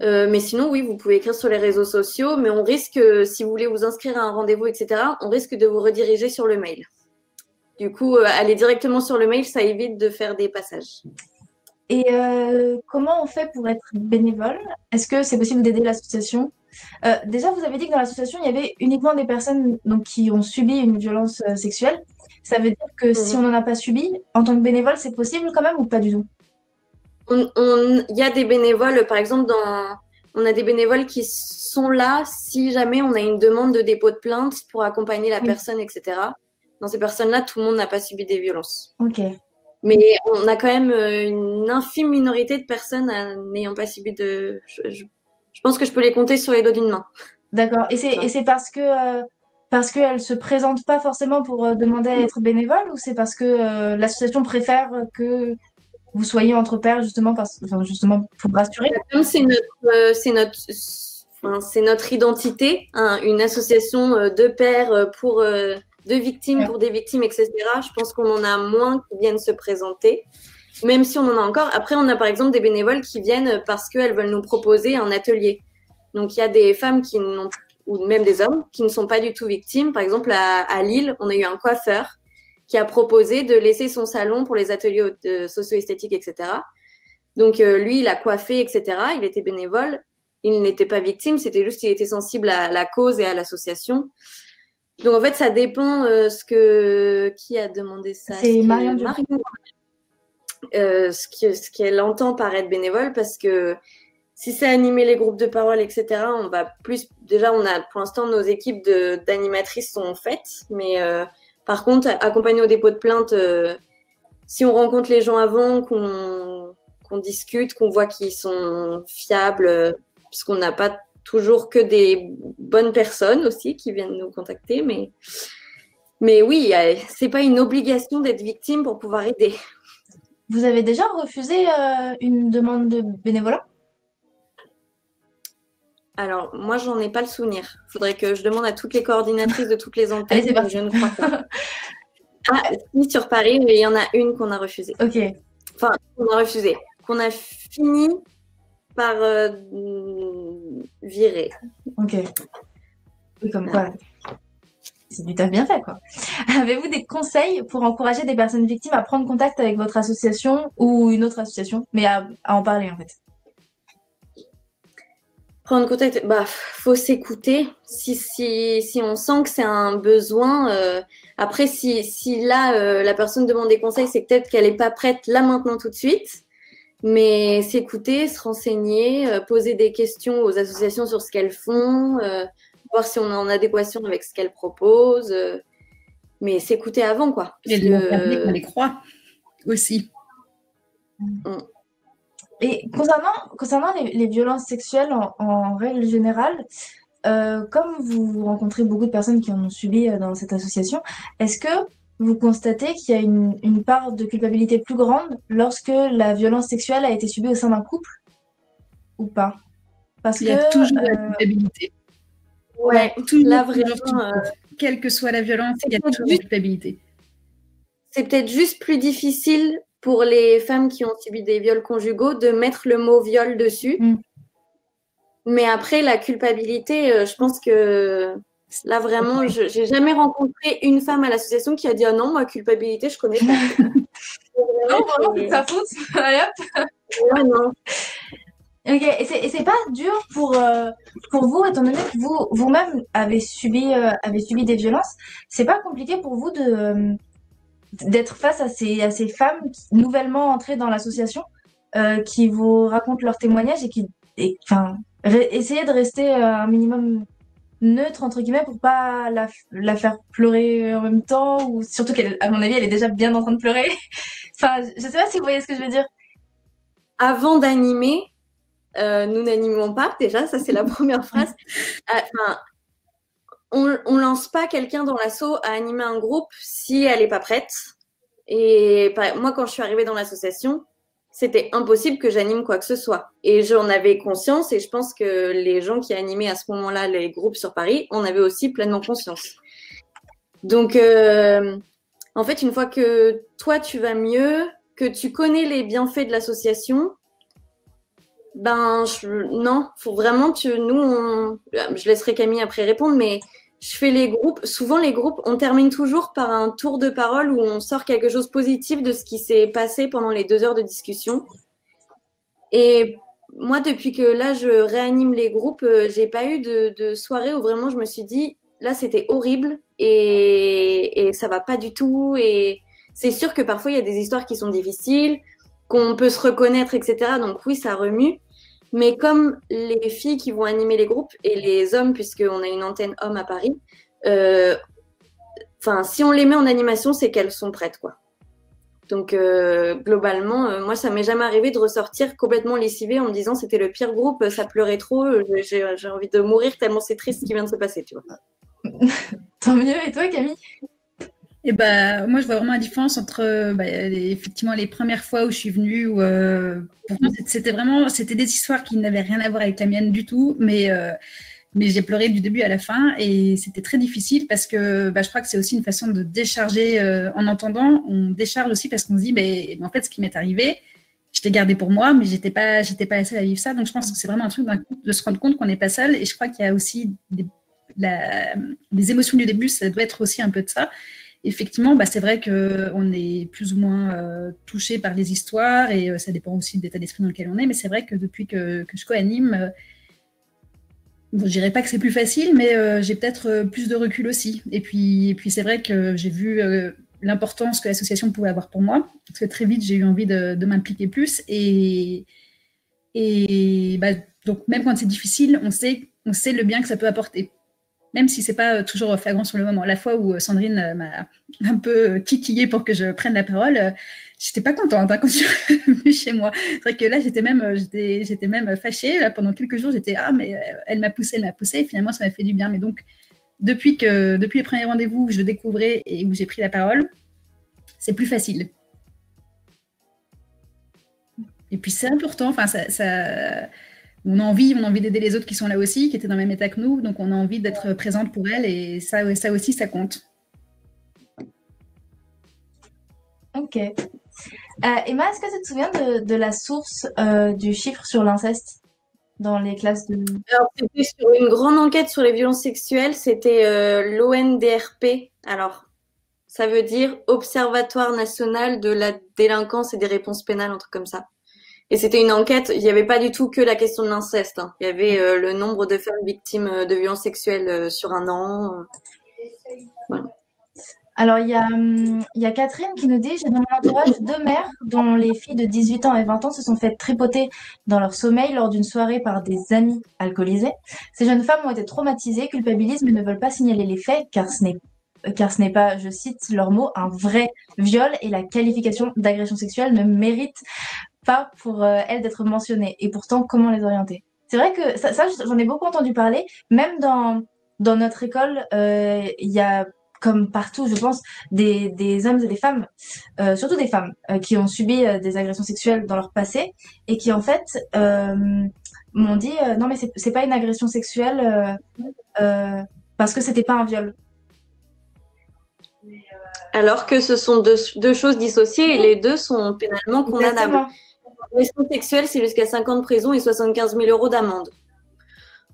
Euh, mais sinon, oui, vous pouvez écrire sur les réseaux sociaux, mais on risque, si vous voulez vous inscrire à un rendez-vous, etc., on risque de vous rediriger sur le mail. Du coup, euh, aller directement sur le mail, ça évite de faire des passages. Et euh, comment on fait pour être bénévole? Est-ce que c'est possible d'aider l'association? Déjà, vous avez dit que dans l'association, il y avait uniquement des personnes donc, qui ont subi une violence sexuelle. Ça veut dire que si on n'en a pas subi, en tant que bénévole, c'est possible quand même ou pas du tout? Il y a des bénévoles, par exemple, dans... on a des bénévoles qui sont là si jamais on a une demande de dépôt de plainte pour accompagner la personne, etc. Dans ces personnes-là, tout le monde n'a pas subi des violences. Ok. Mais on a quand même euh, une infime minorité de personnes n'ayant pas subi de. Je pense que je peux les compter sur les doigts d'une main. D'accord. Et c'est parce que euh, parce qu'elle se présente pas forcément pour euh, demander à être bénévole ou c'est parce que euh, l'association préfère que vous soyez entre pairs justement parce enfin, justement pour rassurer. C'est notre c'est notre c'est notre identité, hein, une association de pairs pour de victimes pour des victimes, etc. Je pense qu'on en a moins qui viennent se présenter même si on en a encore. Après, on a par exemple des bénévoles qui viennent parce qu'elles veulent nous proposer un atelier. Donc, il y a des femmes qui n'ont, ou même des hommes, qui ne sont pas du tout victimes. Par exemple, à, Lille, on a eu un coiffeur qui a proposé de laisser son salon pour les ateliers de socio-esthétique, etc. Donc, euh, lui, il a coiffé, etc. Il était bénévole. Il n'était pas victime, c'était juste qu'il était sensible à la cause et à l'association. Donc, en fait, ça dépend euh, ce que... Qui a demandé ça C'est Marion euh, ce qu'elle entend par être bénévole parce que si c'est animer les groupes de parole, etc., on va plus. Déjà, on a pour l'instant nos équipes d'animatrices sont faites, mais euh, par contre, accompagner au dépôt de plainte, euh, si on rencontre les gens avant, qu'on discute, qu'on voit qu'ils sont fiables, puisqu'on n'a pas toujours que des bonnes personnes aussi qui viennent nous contacter, mais mais oui, c'est pas une obligation d'être victime pour pouvoir aider. Vous avez déjà refusé euh, une demande de bénévolat? Alors, moi, j'en ai pas le souvenir. Il faudrait que je demande à toutes les coordinatrices de toutes les antennes. Allez, je ne crois pas. ah, si, sur Paris, il y en a une qu'on a refusée. Ok. Enfin, qu'on a refusée. Qu'on a fini par euh, virer. Ok. comme quoi, c'est du taf bien fait, quoi. [LAUGHS] Avez-vous des conseils pour encourager des personnes victimes à prendre contact avec votre association ou une autre association, mais à, en parler en fait? Prendre contact, bah, faut s'écouter. Si, si, si on sent que c'est un besoin, euh, après, si, si là, euh, la personne demande des conseils, c'est peut-être qu'elle n'est pas prête là maintenant tout de suite. Mais s'écouter, se renseigner, euh, poser des questions aux associations sur ce qu'elles font, voir si on est en adéquation avec ce qu'elle propose. Euh, mais s'écouter avant, quoi. Et de qu'on les croit aussi. Mm. Et concernant, concernant les, violences sexuelles en, règle générale, euh, comme vous rencontrez beaucoup de personnes qui en ont subi euh, dans cette association, est-ce que vous constatez qu'il y a une, une, part de culpabilité plus grande lorsque la violence sexuelle a été subie au sein d'un couple ou pas? Parce Il y a toujours la culpabilité. Ouais, là vraiment. Euh, quelle que soit la violence, il y a toujours une culpabilité. C'est peut-être juste plus difficile pour les femmes qui ont subi des viols conjugaux de mettre le mot viol dessus. Mm. Mais après, la culpabilité, euh, je pense que là, vraiment, je n'ai jamais rencontré une femme à l'association qui a dit ah non, ma culpabilité, je connais pas. [LAUGHS] non, vraiment, c'est sa faute. ouais, non. Ok, et c'est pas dur pour, euh, pour vous, étant donné que vous vous-même avez subi, euh, avez subi des violences, c'est pas compliqué pour vous de euh, d'être face à ces, à ces femmes nouvellement entrées dans l'association qui vous racontent leurs témoignages et qui, enfin, essayer de rester un minimum neutre entre guillemets pour pas la, la faire pleurer en même temps ou surtout qu'à mon avis elle est déjà bien en train de pleurer. [LAUGHS] enfin, je sais pas si vous voyez ce que je veux dire. Avant d'animer, euh, nous n'animons pas déjà, ça c'est la [LAUGHS] première phrase. Enfin, on, on lance pas quelqu'un dans l'assaut à animer un groupe si elle est pas prête. Et moi, quand je suis arrivée dans l'association, c'était impossible que j'anime quoi que ce soit. Et j'en avais conscience et je pense que les gens qui animaient à ce moment-là les groupes sur Paris en avaient aussi pleinement conscience. Donc, euh, en fait, une fois que toi, tu vas mieux, que tu connais les bienfaits de l'association, ben, je, non, faut vraiment, tu, nous, je laisserai Camille après répondre, mais je fais les groupes. Souvent, les groupes, on termine toujours par un tour de parole où on sort quelque chose de positif de ce qui s'est passé pendant les deux heures de discussion. Et moi, depuis que là, je réanime les groupes, euh, j'ai pas eu de, soirée où vraiment je me suis dit, là, c'était horrible et, et ça va pas du tout. Et c'est sûr que parfois, il y a des histoires qui sont difficiles, qu'on peut se reconnaître, etc. Donc oui, ça remue. Mais comme les filles qui vont animer les groupes et les hommes, puisqu'on a une antenne homme à Paris, euh, enfin, si on les met en animation, c'est qu'elles sont prêtes, quoi. Donc euh, globalement, euh, moi, ça m'est jamais arrivé de ressortir complètement lessivée en me disant c'était le pire groupe, ça pleurait trop, j'ai envie de mourir tellement c'est triste ce qui vient de se passer, tu vois. [LAUGHS] Tant mieux. Et toi, Camille? Et bah, moi, je vois vraiment la différence entre bah, effectivement les premières fois où je suis venue, où, euh, c'était vraiment c'était des histoires qui n'avaient rien à voir avec la mienne du tout, mais euh, mais j'ai pleuré du début à la fin et c'était très difficile parce que bah, je crois que c'est aussi une façon de décharger euh, en entendant. On décharge aussi parce qu'on se dit, mais, en fait, ce qui m'est arrivé, je t'ai gardé pour moi, mais j'étais pas, pas la seule à vivre ça. Donc, je pense que c'est vraiment un truc de se rendre compte qu'on n'est pas seul. Et je crois qu'il y a aussi des, les émotions du début, ça doit être aussi un peu de ça effectivement, bah, c'est vrai qu'on est plus ou moins euh, touché par les histoires et euh, ça dépend aussi de l'état d'esprit dans lequel on est. Mais c'est vrai que depuis que, je co-anime, euh, je dirais pas que c'est plus facile, mais j'ai peut-être plus de recul aussi. Et puis, c'est vrai que j'ai vu l'importance que l'association pouvait avoir pour moi, parce que très vite j'ai eu envie de, m'impliquer plus. Et, bah, donc même quand c'est difficile, on sait le bien que ça peut apporter même si c'est pas euh, toujours flagrant sur le moment. La fois où euh, Sandrine euh, m'a un peu titillée pour que je prenne la parole, j'étais pas contente hein, quand je suis venue chez moi. C'est vrai que là, j'étais même, j'étais, même fâchée. Pendant quelques jours, j'étais ah mais elle m'a poussée, elle m'a poussée. Finalement, ça m'a fait du bien. Mais donc, depuis que, depuis les premiers rendez-vous où je découvrais et où j'ai pris la parole, c'est plus facile. Et puis c'est important. Enfin, ça on a envie, on a envie d'aider les autres qui sont là aussi, qui étaient dans le même état que nous. Donc, on a envie d'être présente pour elles et ça, ça aussi, ça compte. Ok. Euh, Emma, est-ce que tu te souviens de, la source euh, du chiffre sur l'inceste dans les classes de... Alors, c'était sur une grande enquête sur les violences sexuelles. C'était euh, l'ONDRP. Alors, ça veut dire Observatoire national de la délinquance et des réponses pénales, un truc comme ça. Et c'était une enquête, il n'y avait pas du tout que la question de l'inceste. Hein. Il y avait euh, le nombre de femmes victimes euh, de violences sexuelles euh, sur un an. Alors, il y, a, hum, il y a Catherine qui nous dit J'ai dans mon entourage deux mères dont les filles de 18 ans et 20 ans se sont faites tripoter dans leur sommeil lors d'une soirée par des amis alcoolisés. Ces jeunes femmes ont été traumatisées, culpabilisent, mais ne veulent pas signaler les faits car ce n'est car ce n'est pas, je cite leurs mots, un vrai viol et la qualification d'agression sexuelle ne mérite pas pour euh, elles d'être mentionnées. Et pourtant, comment les orienter? C'est vrai que ça, j'en ai beaucoup entendu parler. Même dans, dans notre école, euh, il y a comme partout, je pense, des, des hommes et des femmes, euh, surtout des femmes, qui ont subi des agressions sexuelles dans leur passé et qui en fait m'ont dit non mais c'est pas une agression sexuelle parce que c'était pas un viol. Alors que ce sont deux, deux, choses dissociées et les deux sont pénalement condamnables. L'agression sexuelle, c'est jusqu'à 5 ans de prison et 75 000 euros d'amende.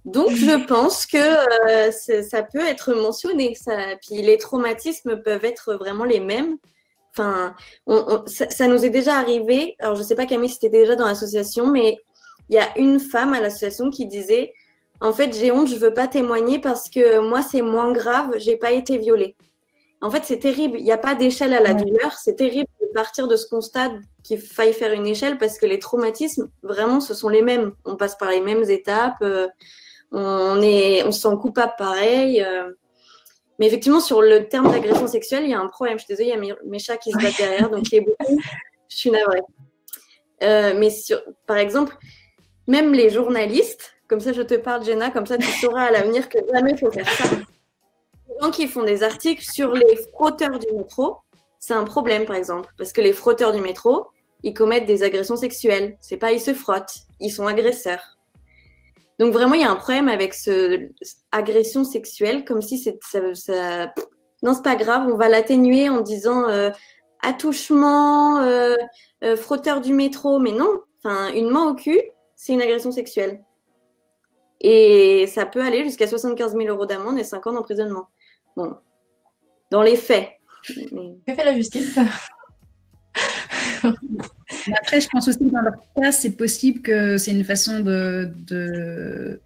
Donc, je pense que euh, ça peut être mentionné. Ça. Puis les traumatismes peuvent être vraiment les mêmes. Enfin, ça, nous est déjà arrivé. Alors, je ne sais pas, Camille, si tu étais déjà dans l'association, mais il y a une femme à l'association qui disait En fait, j'ai honte, je ne veux pas témoigner parce que moi, c'est moins grave, je n'ai pas été violée. En fait, c'est terrible. Il n'y a pas d'échelle à la douleur. C'est terrible de partir de ce constat qu'il faille faire une échelle parce que les traumatismes, vraiment, ce sont les mêmes. On passe par les mêmes étapes. Euh, on, est, on se sent coupable pareil. Euh. Mais effectivement, sur le terme d'agression sexuelle, il y a un problème. Je suis désolée, il y a mes, chats qui se battent derrière, donc les beaucoup. Je suis navrée. Euh, mais sur, par exemple, même les journalistes, comme ça je te parle, Jenna, comme ça tu sauras à l'avenir que jamais il faut faire ça. Les gens qui font des articles sur les frotteurs du métro, c'est un problème, par exemple, parce que les frotteurs du métro, ils commettent des agressions sexuelles. C'est pas ils se frottent, ils sont agresseurs. Donc vraiment, il y a un problème avec ce agression sexuelle, comme si c'est ça, ça... non, c'est pas grave, on va l'atténuer en disant euh, attouchement, euh, euh, frotteur du métro, mais non. Enfin, une main au cul, c'est une agression sexuelle. Et ça peut aller jusqu'à 75 000 euros d'amende et 5 ans d'emprisonnement. Bon, dans les faits. Que fait la justice? Après, je pense aussi que dans leur cas, c'est possible que c'est une façon de.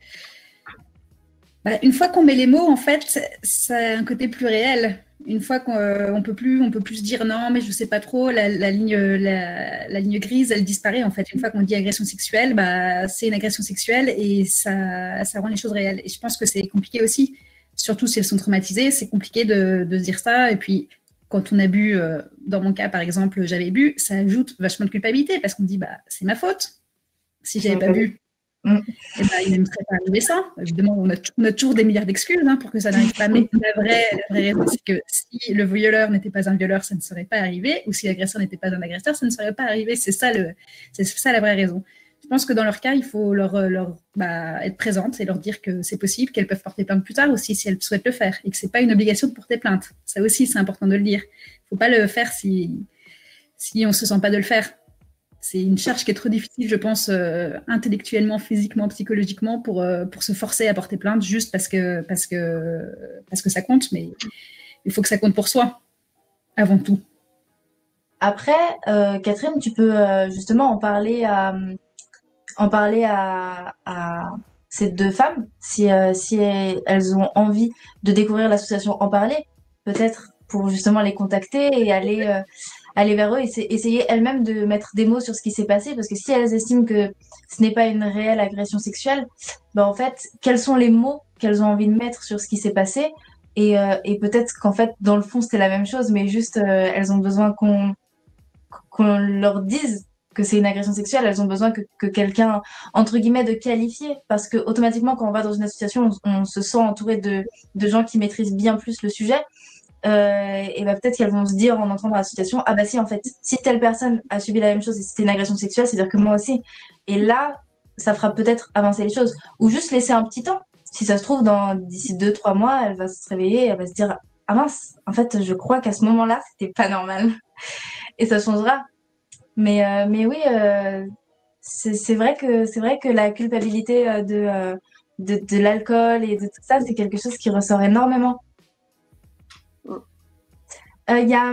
Bah, une fois qu'on met les mots, en fait, ça a un côté plus réel. Une fois qu'on euh, peut plus, on peut plus se dire non, mais je sais pas trop. La, ligne, la, ligne grise, elle disparaît en fait. Une fois qu'on dit agression sexuelle, bah, c'est une agression sexuelle et ça, ça rend les choses réelles. Et je pense que c'est compliqué aussi, surtout si elles sont traumatisées. C'est compliqué de, de dire ça. Et puis, quand on a bu, euh, dans mon cas par exemple, j'avais bu, ça ajoute vachement de culpabilité parce qu'on dit bah c'est ma faute. Si j'avais pas bu, mm. eh ben, il ne me serait pas arrivé ça. Évidemment, on a, toujours des milliards d'excuses hein, pour que ça n'arrive pas. Mais la vraie, raison, c'est que si le violeur n'était pas un violeur, ça ne serait pas arrivé. Ou si l'agresseur n'était pas un agresseur, ça ne serait pas arrivé. C'est ça, le, c'est ça la vraie raison. Pense que dans leur cas, il faut leur, leur bah, être présente et leur dire que c'est possible, qu'elles peuvent porter plainte plus tard aussi si elles souhaitent le faire et que c'est pas une obligation de porter plainte. Ça aussi, c'est important de le dire. Il faut pas le faire si si on se sent pas de le faire. C'est une charge qui est trop difficile, je pense, euh, intellectuellement, physiquement, psychologiquement, pour, euh, pour se forcer à porter plainte juste parce que, parce que, parce que ça compte. Mais il faut que ça compte pour soi, avant tout. Après, euh, Catherine, tu peux justement en parler à, en parler à, ces deux femmes, si, euh, si elles ont envie de découvrir l'association En Parler, peut-être pour justement les contacter et aller, euh, aller vers eux et essayer elles-mêmes de mettre des mots sur ce qui s'est passé, parce que si elles estiment que ce n'est pas une réelle agression sexuelle, ben en fait, quels sont les mots qu'elles ont envie de mettre sur ce qui s'est passé? Et, euh, et peut-être qu'en fait, dans le fond, c'était la même chose, mais juste, elles ont besoin qu'on qu'on leur dise c'est une agression sexuelle, elles ont besoin que, que quelqu'un, entre guillemets, de qualifié. Parce que automatiquement, quand on va dans une association, on, se sent entouré de, de, gens qui maîtrisent bien plus le sujet. Euh, et bah, peut-être qu'elles vont se dire en entrant dans l'association, ah bah si, en fait, si telle personne a subi la même chose et c'était une agression sexuelle, c'est-à-dire que moi aussi. Et là, ça fera peut-être avancer les choses. Ou juste laisser un petit temps. Si ça se trouve, dans d'ici deux, trois mois, elle va se réveiller et elle va se dire, ah mince, en fait, je crois qu'à ce moment-là, c'était pas normal. Et ça changera. Mais, euh, mais oui, euh, c'est vrai que c'est vrai que la culpabilité euh, de, de, de l'alcool et de tout ça, c'est quelque chose qui ressort énormément. Il y, a,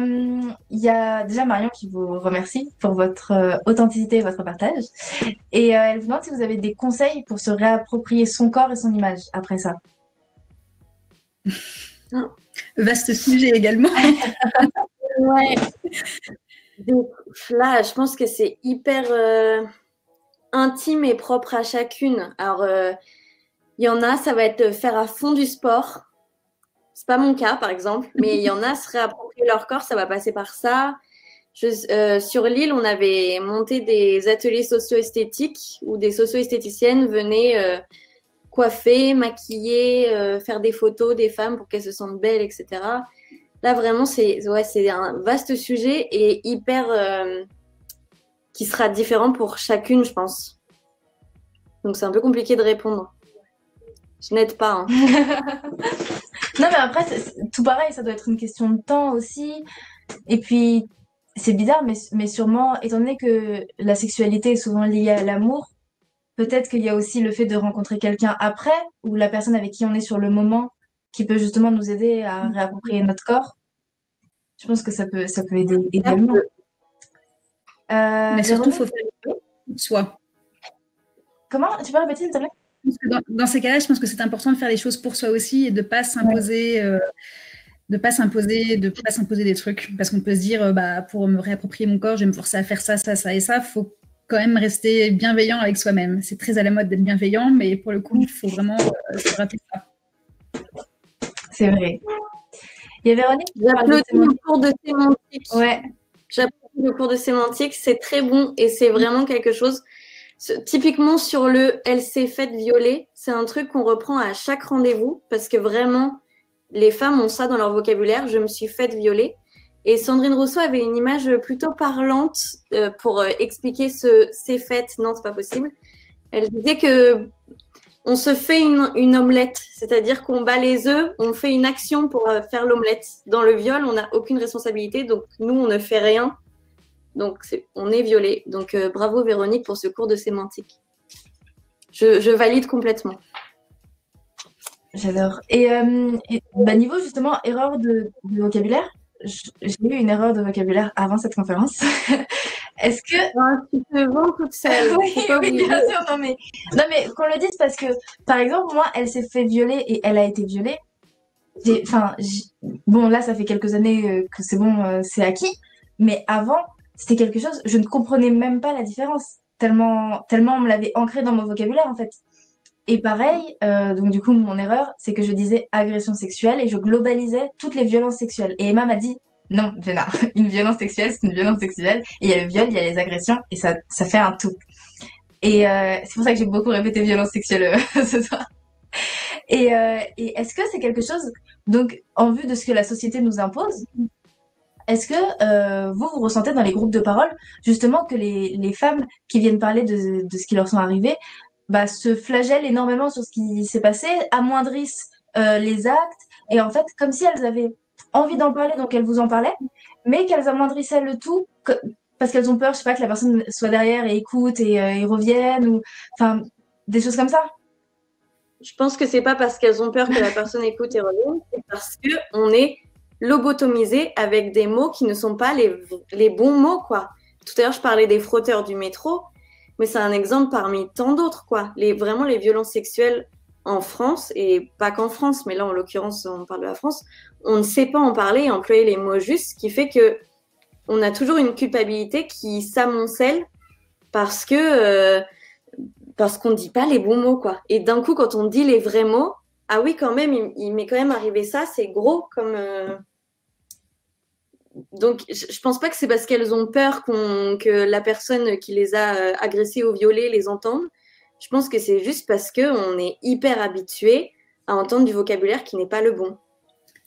y, a, déjà Marion qui vous remercie pour votre authenticité et votre partage. Et elle vous demande si vous avez des conseils pour se réapproprier son corps et son image après ça. [LAUGHS] Vaste sujet également. [LAUGHS] ouais. [LAUGHS] Donc là, je pense que c'est hyper euh, intime et propre à chacune. Alors, euh, il y en a, ça va être faire à fond du sport. C'est pas mon cas, par exemple, mais il y en a, se réapproprier leur corps, ça va passer par ça. Euh, sur l'île, on avait monté des ateliers socio-esthétiques où des socio-esthéticiennes venaient coiffer, maquiller, faire des photos des femmes pour qu'elles se sentent belles, etc. Là, vraiment, c'est ouais, un vaste sujet et hyper. Euh, qui sera différent pour chacune, je pense. Donc, c'est un peu compliqué de répondre. Je n'aide pas. Hein. [LAUGHS] non, mais après, tout pareil, ça doit être une question de temps aussi. Et puis, c'est bizarre, mais, mais sûrement, étant donné que la sexualité est souvent liée à l'amour, peut-être qu'il y a aussi le fait de rencontrer quelqu'un après, ou la personne avec qui on est sur le moment, qui peut justement nous aider à mm. réapproprier notre corps. Je pense que ça peut, ça peut aider également. Euh, Mais surtout, il faut faire soi. Comment? Tu peux répéter, s'il te plaît? Dans, ces cas-là, je pense que c'est important de faire les choses pour soi aussi et de ne pas s'imposer. Euh, de pas s'imposer de pas s'imposer des trucs parce qu'on peut se dire euh, bah pour me réapproprier mon corps je vais me forcer à faire ça ça ça et ça faut quand même rester bienveillant avec soi-même. C'est très à la mode d'être bienveillant, mais pour le coup, il faut vraiment euh, se rappeler ça. C'est vrai. Il y Véronique J'applaudis le cours de sémantique. Ouais. J'applaudis le cours de sémantique. C'est très bon et c'est vraiment quelque chose. Typiquement sur le elle s'est faite violer, c'est un truc qu'on reprend à chaque rendez-vous parce que vraiment, les femmes ont ça dans leur vocabulaire. Je me suis faite violer. Et Sandrine Rousseau avait une image plutôt parlante euh, pour euh, expliquer ce c'est fait, non, c'est pas possible. Elle disait que on se fait une, omelette, c'est-à-dire qu'on bat les œufs, on fait une action pour euh, faire l'omelette. Dans le viol, on n'a aucune responsabilité, donc nous, on ne fait rien. Donc, on est violé. Donc, bravo Véronique pour ce cours de sémantique. Je, valide complètement. J'adore. Et, bah, niveau justement erreur de vocabulaire, j'ai eu une erreur de vocabulaire avant cette conférence. [LAUGHS] Est-ce que. tu te vends toute seule. [LAUGHS] oui, bien sûr. Non, mais, non, mais qu'on le dise parce que, par exemple, moi, elle s'est fait violer et elle a été violée. Enfin, bon, là, ça fait quelques années euh, que c'est bon, euh, c'est acquis. Mais avant, c'était quelque chose, je ne comprenais même pas la différence. Tellement, tellement on me l'avait ancré dans mon vocabulaire, en fait. Et pareil, euh, donc du coup, mon erreur, c'est que je disais agression sexuelle et je globalisais toutes les violences sexuelles. Et Emma m'a dit, non, Jenna, [LAUGHS] une violence sexuelle, c'est une violence sexuelle. Il y a le viol, il y a les agressions, et ça, ça fait un tout. Et euh, c'est pour ça que j'ai beaucoup répété violence sexuelle euh, [LAUGHS] ce soir. Et, euh, et est-ce que c'est quelque chose, donc en vue de ce que la société nous impose, est-ce que vous, vous ressentez dans les groupes de parole justement que les, les femmes qui viennent parler de, de ce qui leur sont arrivés bah, se flagellent énormément sur ce qui s'est passé, amoindrissent les actes, et en fait, comme si elles avaient envie d'en parler, donc elles vous en parlaient, mais qu'elles amoindrissaient le tout parce qu'elles ont peur, je sais pas, que la personne soit derrière et écoute et, euh, revienne, ou enfin des choses comme ça. Je pense que c'est pas parce qu'elles ont peur que la personne [LAUGHS] écoute et revienne, c'est parce que on est lobotomisé avec des mots qui ne sont pas les, les bons mots, quoi. Tout à l'heure, je parlais des frotteurs du métro mais c'est un exemple parmi tant d'autres, quoi. Les, vraiment, les violences sexuelles en France, et pas qu'en France, mais là, en l'occurrence, on parle de la France, on ne sait pas en parler et employer les mots justes, ce qui fait que on a toujours une culpabilité qui s'amoncelle parce que euh, parce qu'on ne dit pas les bons mots, quoi. Et d'un coup, quand on dit les vrais mots, ah oui, quand même, il, m'est quand même arrivé ça, c'est gros comme, euh, donc, je pense pas que c'est parce qu'elles ont peur que la personne qui les a euh, agressées ou violées les entende. Je pense que c'est juste parce qu'on est hyper habitué à entendre du vocabulaire qui n'est pas le bon.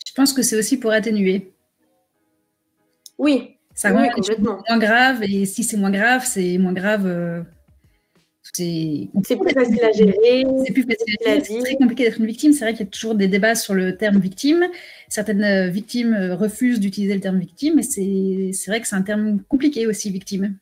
Je pense que c'est aussi pour atténuer. Oui, ça rend complètement moins grave. Et si c'est moins grave, c'est moins grave. Euh, c'est plus facile à gérer. C'est plus facile à gérer. C'est très compliqué d'être une victime. C'est vrai qu'il y a toujours des débats sur le terme victime. Certaines euh, victimes euh, refusent d'utiliser le terme victime, mais c'est vrai que c'est un terme compliqué aussi, victime.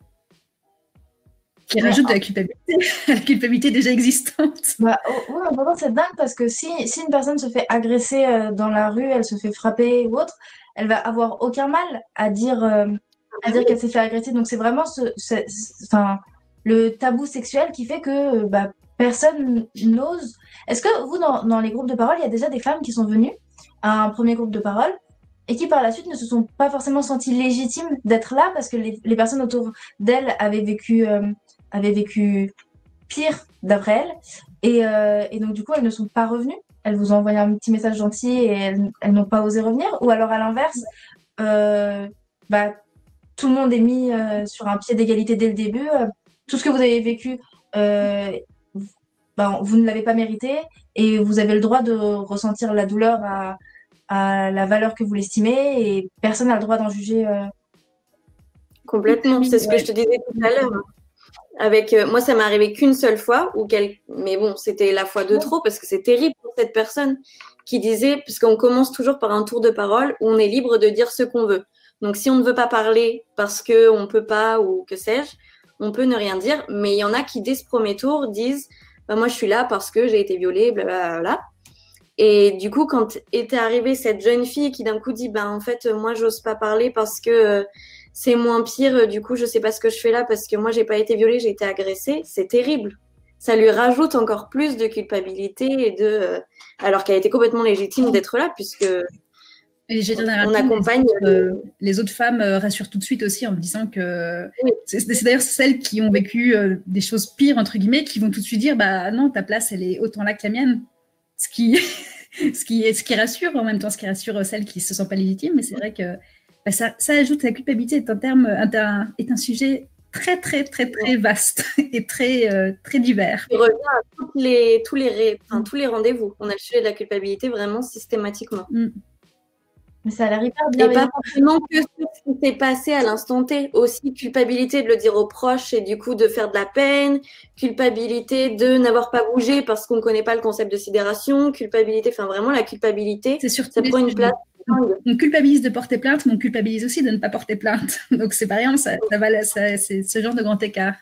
Qui rajoute de la culpabilité, [LAUGHS] la culpabilité déjà existante. Bah, oh, c'est dingue parce que si, si, une personne se fait agresser euh, dans la rue, elle se fait frapper ou autre, elle va avoir aucun mal à dire, à dire qu'elle s'est fait agresser. Donc c'est vraiment ce, enfin, le tabou sexuel qui fait que bah, personne n'ose. Est-ce que vous, dans, les groupes de parole, il y a déjà des femmes qui sont venues à un premier groupe de parole et qui par la suite ne se sont pas forcément senties légitimes d'être là parce que les, personnes autour d'elles avaient vécu, euh, avaient vécu pire d'après elles. Et, euh, et, donc, du coup, elles ne sont pas revenues. Elles vous ont envoyé un petit message gentil et elles, n'ont pas osé revenir. Ou alors, à l'inverse, euh, bah, tout le monde est mis sur un pied d'égalité dès le début tout ce que vous avez vécu, euh, ben, vous ne l'avez pas mérité et vous avez le droit de ressentir la douleur à, la valeur que vous l'estimez et personne n'a le droit d'en juger. Euh. Complètement, c'est ce que je te disais tout à l'heure. Avec euh, moi, ça m'est arrivé qu'une seule fois, ou mais bon, c'était la fois de trop parce que c'est terrible pour cette personne qui disait, puisqu'on commence toujours par un tour de parole où on est libre de dire ce qu'on veut. Donc, si on ne veut pas parler parce qu'on ne peut pas ou que sais-je, on peut ne rien dire, mais il y en a qui, dès ce premier tour, disent bah, Moi, je suis là parce que j'ai été violée, blablabla. Et du coup, quand était arrivée cette jeune fille qui d'un coup dit bah, En fait, moi, j'ose pas parler parce que euh, c'est moins pire, du coup, je sais pas ce que je fais là parce que moi, j'ai pas été violée, j'ai été agressée, c'est terrible. Ça lui rajoute encore plus de culpabilité et de. Euh, alors qu'elle était complètement légitime d'être là, puisque Et on accompagne euh, les autres, femmes rassurent tout de suite aussi en me disant que c'est d'ailleurs celles qui ont vécu des choses pires entre guillemets qui vont tout de suite dire bah non ta place elle est autant là que la mienne, ce qui [LAUGHS] ce qui ce qui rassure en même temps ce qui rassure celles qui se sentent pas légitimes. Mais c'est vrai que bah, ça, ça ajoute la culpabilité est un terme est un sujet très, très, très, très vaste [LAUGHS] et très, euh, très divers. Il revient à les, tous les, enfin, tous les rendez-vous. On a le sujet de la culpabilité vraiment systématiquement. Mm. Mais ça a l'air hyper bien. Et pas forcément que ce qui s'est passé à l'instant T. Aussi, culpabilité de le dire aux proches et du coup de faire de la peine. Culpabilité de n'avoir pas bougé parce qu'on ne connaît pas le concept de sidération. Culpabilité, enfin vraiment la culpabilité, ça prend une place on culpabilise de porter plainte, mais on culpabilise aussi de ne pas porter plainte. [LAUGHS] Donc c'est pas ça, ça, c'est ce genre de grand écart.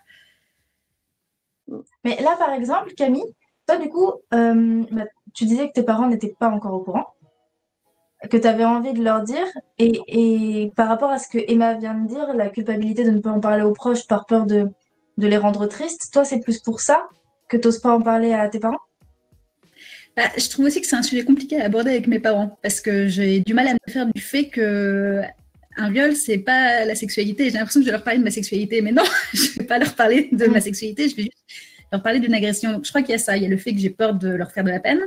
Mais là, par exemple, Camille, toi, du coup, euh, bah, tu disais que tes parents n'étaient pas encore au courant, que tu avais envie de leur dire, et, par rapport à ce que Emma vient de dire, la culpabilité de ne pas en parler aux proches par peur de, de les rendre tristes, toi, c'est plus pour ça que tu n'oses pas en parler à tes parents? Bah, je trouve aussi que c'est un sujet compliqué à aborder avec mes parents parce que j'ai du mal à me faire du fait que un viol, c'est pas la sexualité. J'ai l'impression que je vais leur parler de ma sexualité, mais non, [LAUGHS] je vais pas leur parler de ma sexualité. Je vais juste leur parler d'une agression. Je crois qu'il y a ça. Il y a le fait que j'ai peur de leur faire de la peine,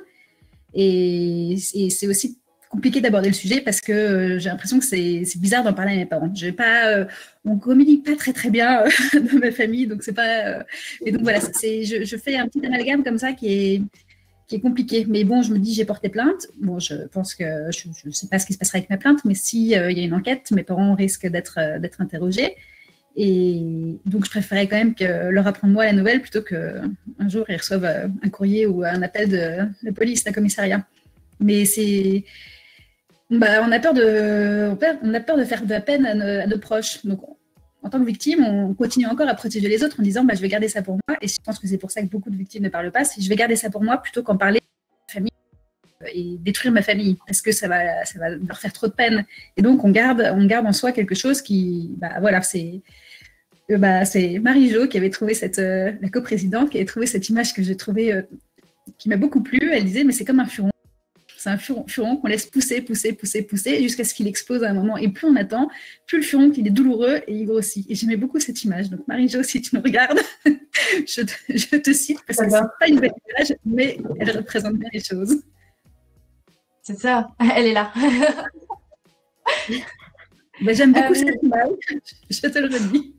et, c'est aussi compliqué d'aborder le sujet parce que euh, j'ai l'impression que c'est bizarre d'en parler à mes parents. Je vais pas, euh, on communique pas très très bien euh, [LAUGHS] dans ma famille, donc c'est pas. et donc voilà, je, je, fais un petit amalgame comme ça qui est qui est compliqué. Mais bon, je me dis, j'ai porté plainte. Bon, je pense que je ne sais pas ce qui se passera avec ma plainte, mais s'il euh, y a une enquête, mes parents risquent d'être euh, d'être interrogés. Et donc, je préférais quand même que leur apprendre moi la nouvelle plutôt qu'un jour ils reçoivent euh, un courrier ou un appel de la police, d'un commissariat. Mais c'est. Bah, on a peur de, on a peur de faire de la peine à nos, à nos proches. Donc, en tant que victime, on continue encore à protéger les autres en disant bah, je vais garder ça pour moi. Et je pense que c'est pour ça que beaucoup de victimes ne parlent pas. C'est je vais garder ça pour moi plutôt qu'en parler à famille et détruire ma famille parce que ça va, leur faire trop de peine. Et donc on garde, en soi quelque chose qui, bah voilà, c'est euh, bah, c'est Marie-Jo qui avait trouvé cette, euh, la coprésidente, qui avait trouvé cette image que j'ai trouvée, euh, qui m'a beaucoup plu. Elle disait, mais c'est comme un furon. C'est un furon, qu'on laisse pousser, pousser, pousser, pousser, jusqu'à ce qu'il explose à un moment. Et plus on attend, plus le furon, il est douloureux et il grossit. Et j'aimais beaucoup cette image. Donc Marie-Jo, si tu nous regardes, [LAUGHS] je, te, cite parce que ce n'est pas une belle image, mais elle représente bien les choses. C'est ça, [LAUGHS] elle est là. [LAUGHS] Ben, j'aime beaucoup euh, cette image, je te le redis.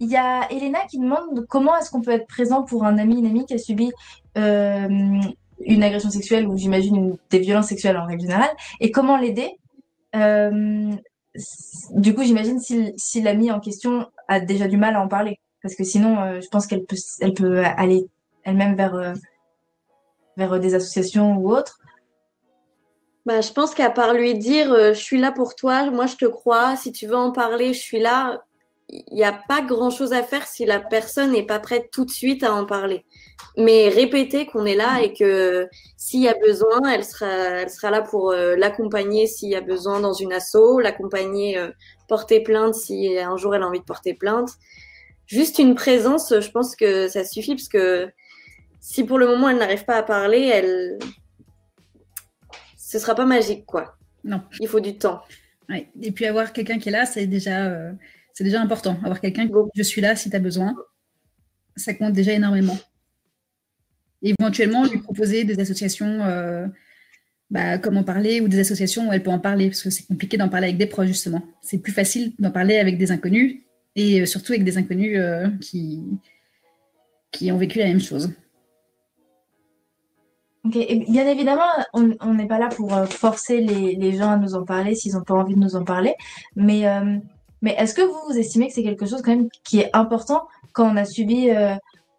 Il y a Elena qui demande comment est-ce qu'on peut être présent pour un ami, une amie qui a subi euh, une agression sexuelle ou j'imagine des violences sexuelles en règle générale et comment l'aider. Euh, du coup, j'imagine si, si l'amie en question a déjà du mal à en parler parce que sinon, euh, je pense qu'elle peut, elle peut aller elle-même vers, euh, vers des associations ou autres. Bah, je pense qu'à part lui dire je suis là pour toi, moi je te crois, si tu veux en parler, je suis là, il n'y a pas grand chose à faire si la personne n'est pas prête tout de suite à en parler mais répéter qu'on est là et que s'il y a besoin, elle sera, elle sera là pour euh, l'accompagner s'il y a besoin dans une asso, l'accompagner, euh, porter plainte si un jour elle a envie de porter plainte. Juste une présence, je pense que ça suffit parce que si pour le moment elle n'arrive pas à parler, elle, ce sera pas magique quoi. Non. Il faut du temps. Ouais. Et puis avoir quelqu'un qui est là, c'est déjà, euh, c'est déjà important. Avoir quelqu'un, je suis là si tu as besoin, ça compte déjà énormément éventuellement lui proposer des associations euh, bah, comme en parler ou des associations où elle peut en parler parce que c'est compliqué d'en parler avec des proches justement. C'est plus facile d'en parler avec des inconnus et euh, surtout avec des inconnus euh, qui, qui ont vécu la même chose. bien évidemment, on n'est pas là pour forcer les, les, gens à nous en parler s'ils n'ont pas envie de nous en parler, mais, mais est-ce que vous, estimez que c'est quelque chose quand même qui est important quand on a subi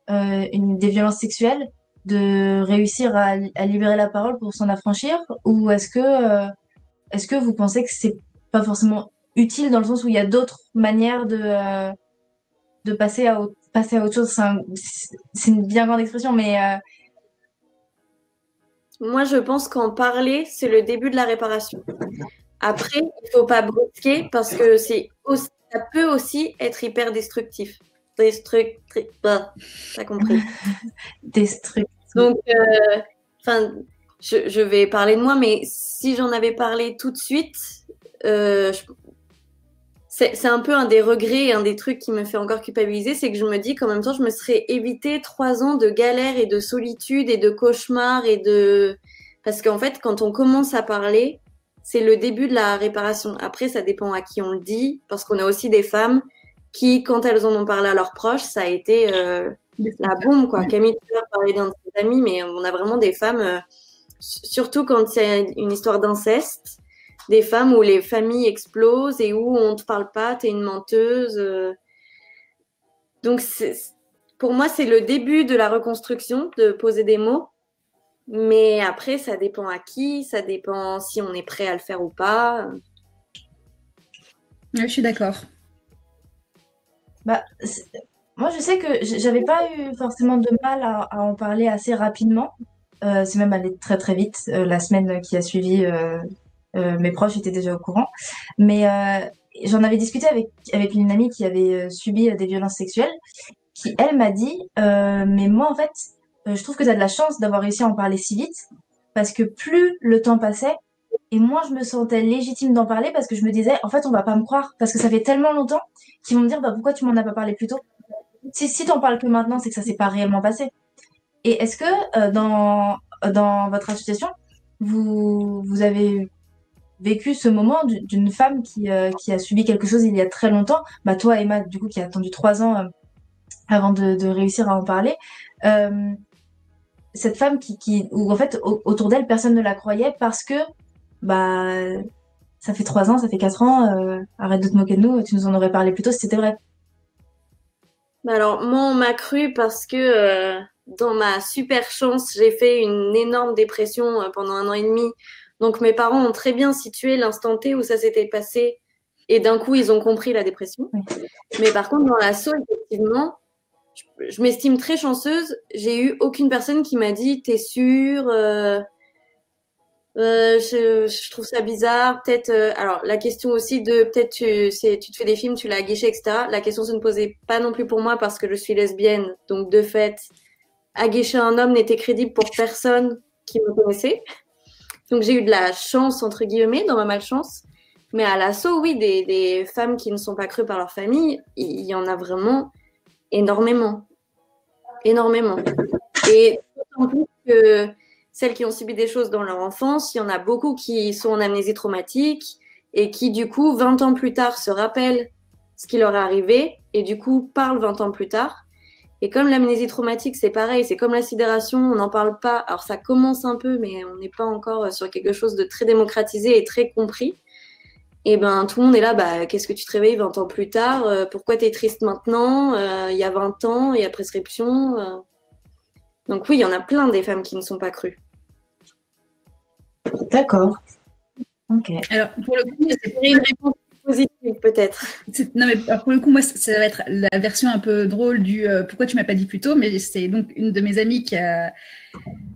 une, des violences sexuelles de réussir à, libérer la parole pour s'en affranchir? Ou est-ce que euh, est-ce que vous pensez que c'est pas forcément utile dans le sens où il y a d'autres manières de euh, passer à autre chose? C'est une bien grande expression mais euh, moi je pense qu'en parler c'est le début de la réparation après il faut pas brusquer parce que c'est ça peut aussi être hyper destructif destructrice. Bah, t'as compris. [LAUGHS] Destructrice. Donc, euh, enfin, je, vais parler de moi, mais si j'en avais parlé tout de suite, euh, c'est un peu un des regrets, un des trucs qui me fait encore culpabiliser, c'est que je me dis qu'en même temps, je me serais évité trois ans de galère et de solitude et de cauchemar et de... Parce qu'en fait, quand on commence à parler, c'est le début de la réparation. Après, ça dépend à qui on le dit, parce qu'on a aussi des femmes qui, quand elles en ont parlé à leurs proches, ça a été euh, la bombe, quoi. Camille parlait d'un de ses amis, mais on a vraiment des femmes, euh, surtout quand c'est une histoire d'inceste, des femmes où les familles explosent et où on ne te parle pas, tu es une menteuse. Euh. Donc, pour moi, c'est le début de la reconstruction, de poser des mots. Mais après, ça dépend à qui, ça dépend si on est prêt à le faire ou pas. je suis d'accord. Bah, moi, je sais que j'avais pas eu forcément de mal à, en parler assez rapidement. Euh, c'est même allé très très vite. Euh, la semaine qui a suivi, euh, mes proches étaient déjà au courant. Mais j'en avais discuté avec, avec une amie qui avait subi des violences sexuelles, qui elle m'a dit, mais moi en fait, je trouve que tu as de la chance d'avoir réussi à en parler si vite, parce que plus le temps passait, et moins je me sentais légitime d'en parler parce que je me disais, en fait, on va pas me croire parce que ça fait tellement longtemps qu'ils vont me dire, bah, pourquoi tu m'en as pas parlé plus tôt? Si, si t'en parles que maintenant, c'est que ça s'est pas réellement passé. Et est-ce que euh, dans, dans votre association, vous, vous avez vécu ce moment d'une femme qui, euh, qui a subi quelque chose il y a très longtemps? Bah toi, Emma, du coup, qui a attendu trois ans euh, avant de, réussir à en parler. Cette femme qui, qui, où en fait, autour d'elle, personne ne la croyait parce que bah ça fait trois ans, ça fait quatre ans, euh, arrête de te moquer de nous, tu nous en aurais parlé plus tôt si c'était vrai. Bah alors moi on m'a cru parce que euh, dans ma super chance j'ai fait une énorme dépression euh, pendant un an et demi. Donc mes parents ont très bien situé l'instant T où ça s'était passé et d'un coup ils ont compris la dépression. Mais par contre dans la salle effectivement, je, m'estime très chanceuse. J'ai eu aucune personne qui m'a dit t'es sûre euh, je, je, trouve ça bizarre. Peut-être. Euh, alors, la question aussi de peut-être tu, te fais des films, tu l'as guiché, etc. La question se ne posait pas non plus pour moi parce que je suis lesbienne. Donc, de fait, aguicher un homme n'était crédible pour personne qui me connaissait. Donc, j'ai eu de la chance, entre guillemets, dans ma malchance. Mais à l'assaut, oui, des, des femmes qui ne sont pas crues par leur famille, il y en a vraiment énormément. Énormément. Et d'autant plus que celles qui ont subi des choses dans leur enfance, il y en a beaucoup qui sont en amnésie traumatique et qui, du coup, 20 ans plus tard, se rappellent ce qui leur est arrivé et, du coup, parlent 20 ans plus tard. Et comme l'amnésie traumatique, c'est pareil, c'est comme la sidération, on n'en parle pas. Alors, ça commence un peu, mais on n'est pas encore sur quelque chose de très démocratisé et très compris. Et ben, tout le monde est là, bah, qu'est-ce que tu te réveilles 20 ans plus tard euh, Pourquoi tu es triste maintenant euh, Il y a 20 ans, il y a prescription. Euh. Donc oui, il y en a plein des femmes qui ne sont pas crues. D'accord. Ok. Alors, pour le coup, c'est une réponse positive, peut-être. Non, mais pour le coup, moi, ça va être la version un peu drôle du euh, pourquoi tu m'as pas dit plus tôt, mais c'est donc une de mes amies qui a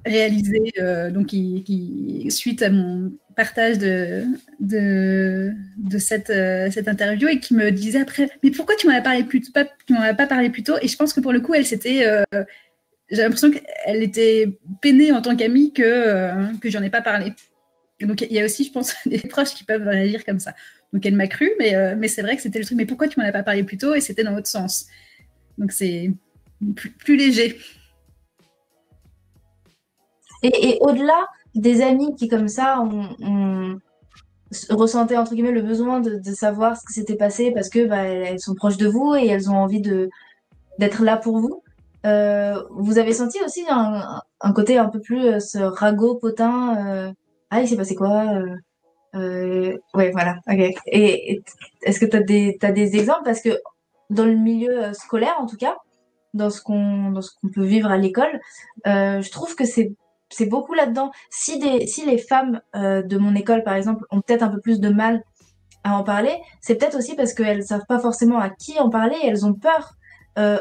réalisé, euh, donc qui, suite à mon partage de, de, cette, euh, cette interview et qui me disait après, mais pourquoi tu m'en as parlé plus pas, tu m'en as pas parlé plus tôt? Et je pense que pour le coup, elle s'était j'ai l'impression qu'elle était peinée en tant qu'amie que, euh, que j'en ai pas parlé. donc il y a aussi, je pense, [LAUGHS] des proches qui peuvent réagir comme ça. Donc elle m'a cru, mais, euh, mais c'est vrai que c'était le truc. Mais pourquoi tu m'en as pas parlé plus tôt? Et c'était dans l'autre sens. Donc c'est plus, léger. Et, au-delà des amis qui, comme ça, ont, ressentaient entre guillemets le besoin de, savoir ce qui s'était passé parce que bah, elles sont proches de vous et elles ont envie de d'être là pour vous. Euh, vous avez senti aussi un, un, côté un peu plus euh, ce ragot potin. Euh, ah, il s'est passé quoi euh, Ouais, voilà. Ok. Et, est-ce que tu as des, des exemples? Parce que dans le milieu scolaire, en tout cas, dans ce qu'on dans ce qu'on peut vivre à l'école, je trouve que c'est c'est beaucoup là-dedans. Si les femmes de mon école, par exemple, ont peut-être un peu plus de mal à en parler, c'est peut-être aussi parce qu'elles savent pas forcément à qui en parler elles ont peur euh,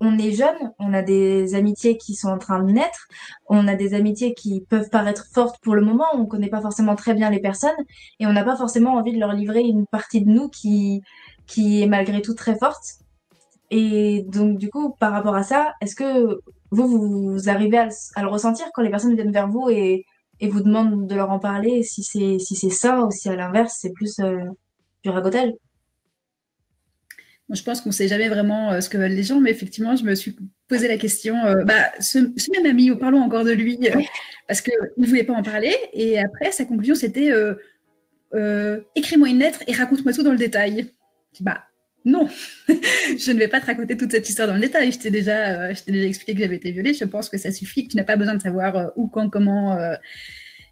on est jeune, on a des amitiés qui sont en train de naître, on a des amitiés qui peuvent paraître fortes pour le moment, on connaît pas forcément très bien les personnes et on n'a pas forcément envie de leur livrer une partie de nous qui est malgré tout très forte. Et donc du coup, par rapport à ça, est-ce que vous vous arrivez à, le ressentir quand les personnes viennent vers vous et et vous demandent de leur en parler, si c'est si c'est ça ou si à l'inverse c'est plus euh, du ragotage. Je pense qu'on ne sait jamais vraiment euh, ce que veulent les gens, mais effectivement, je me suis posé la question. Euh, bah, ce, même ami, parlons encore de lui, [LAUGHS] parce qu'il ne voulait pas en parler. Et après, sa conclusion, c'était écris-moi une lettre et raconte-moi tout dans le détail. bah, non, [LAUGHS] je ne vais pas te raconter toute cette histoire dans le détail. Je t'ai déjà, euh, déjà expliqué que j'avais été violée. Je pense que ça suffit, que tu n'as pas besoin de savoir euh, où, quand, comment, euh,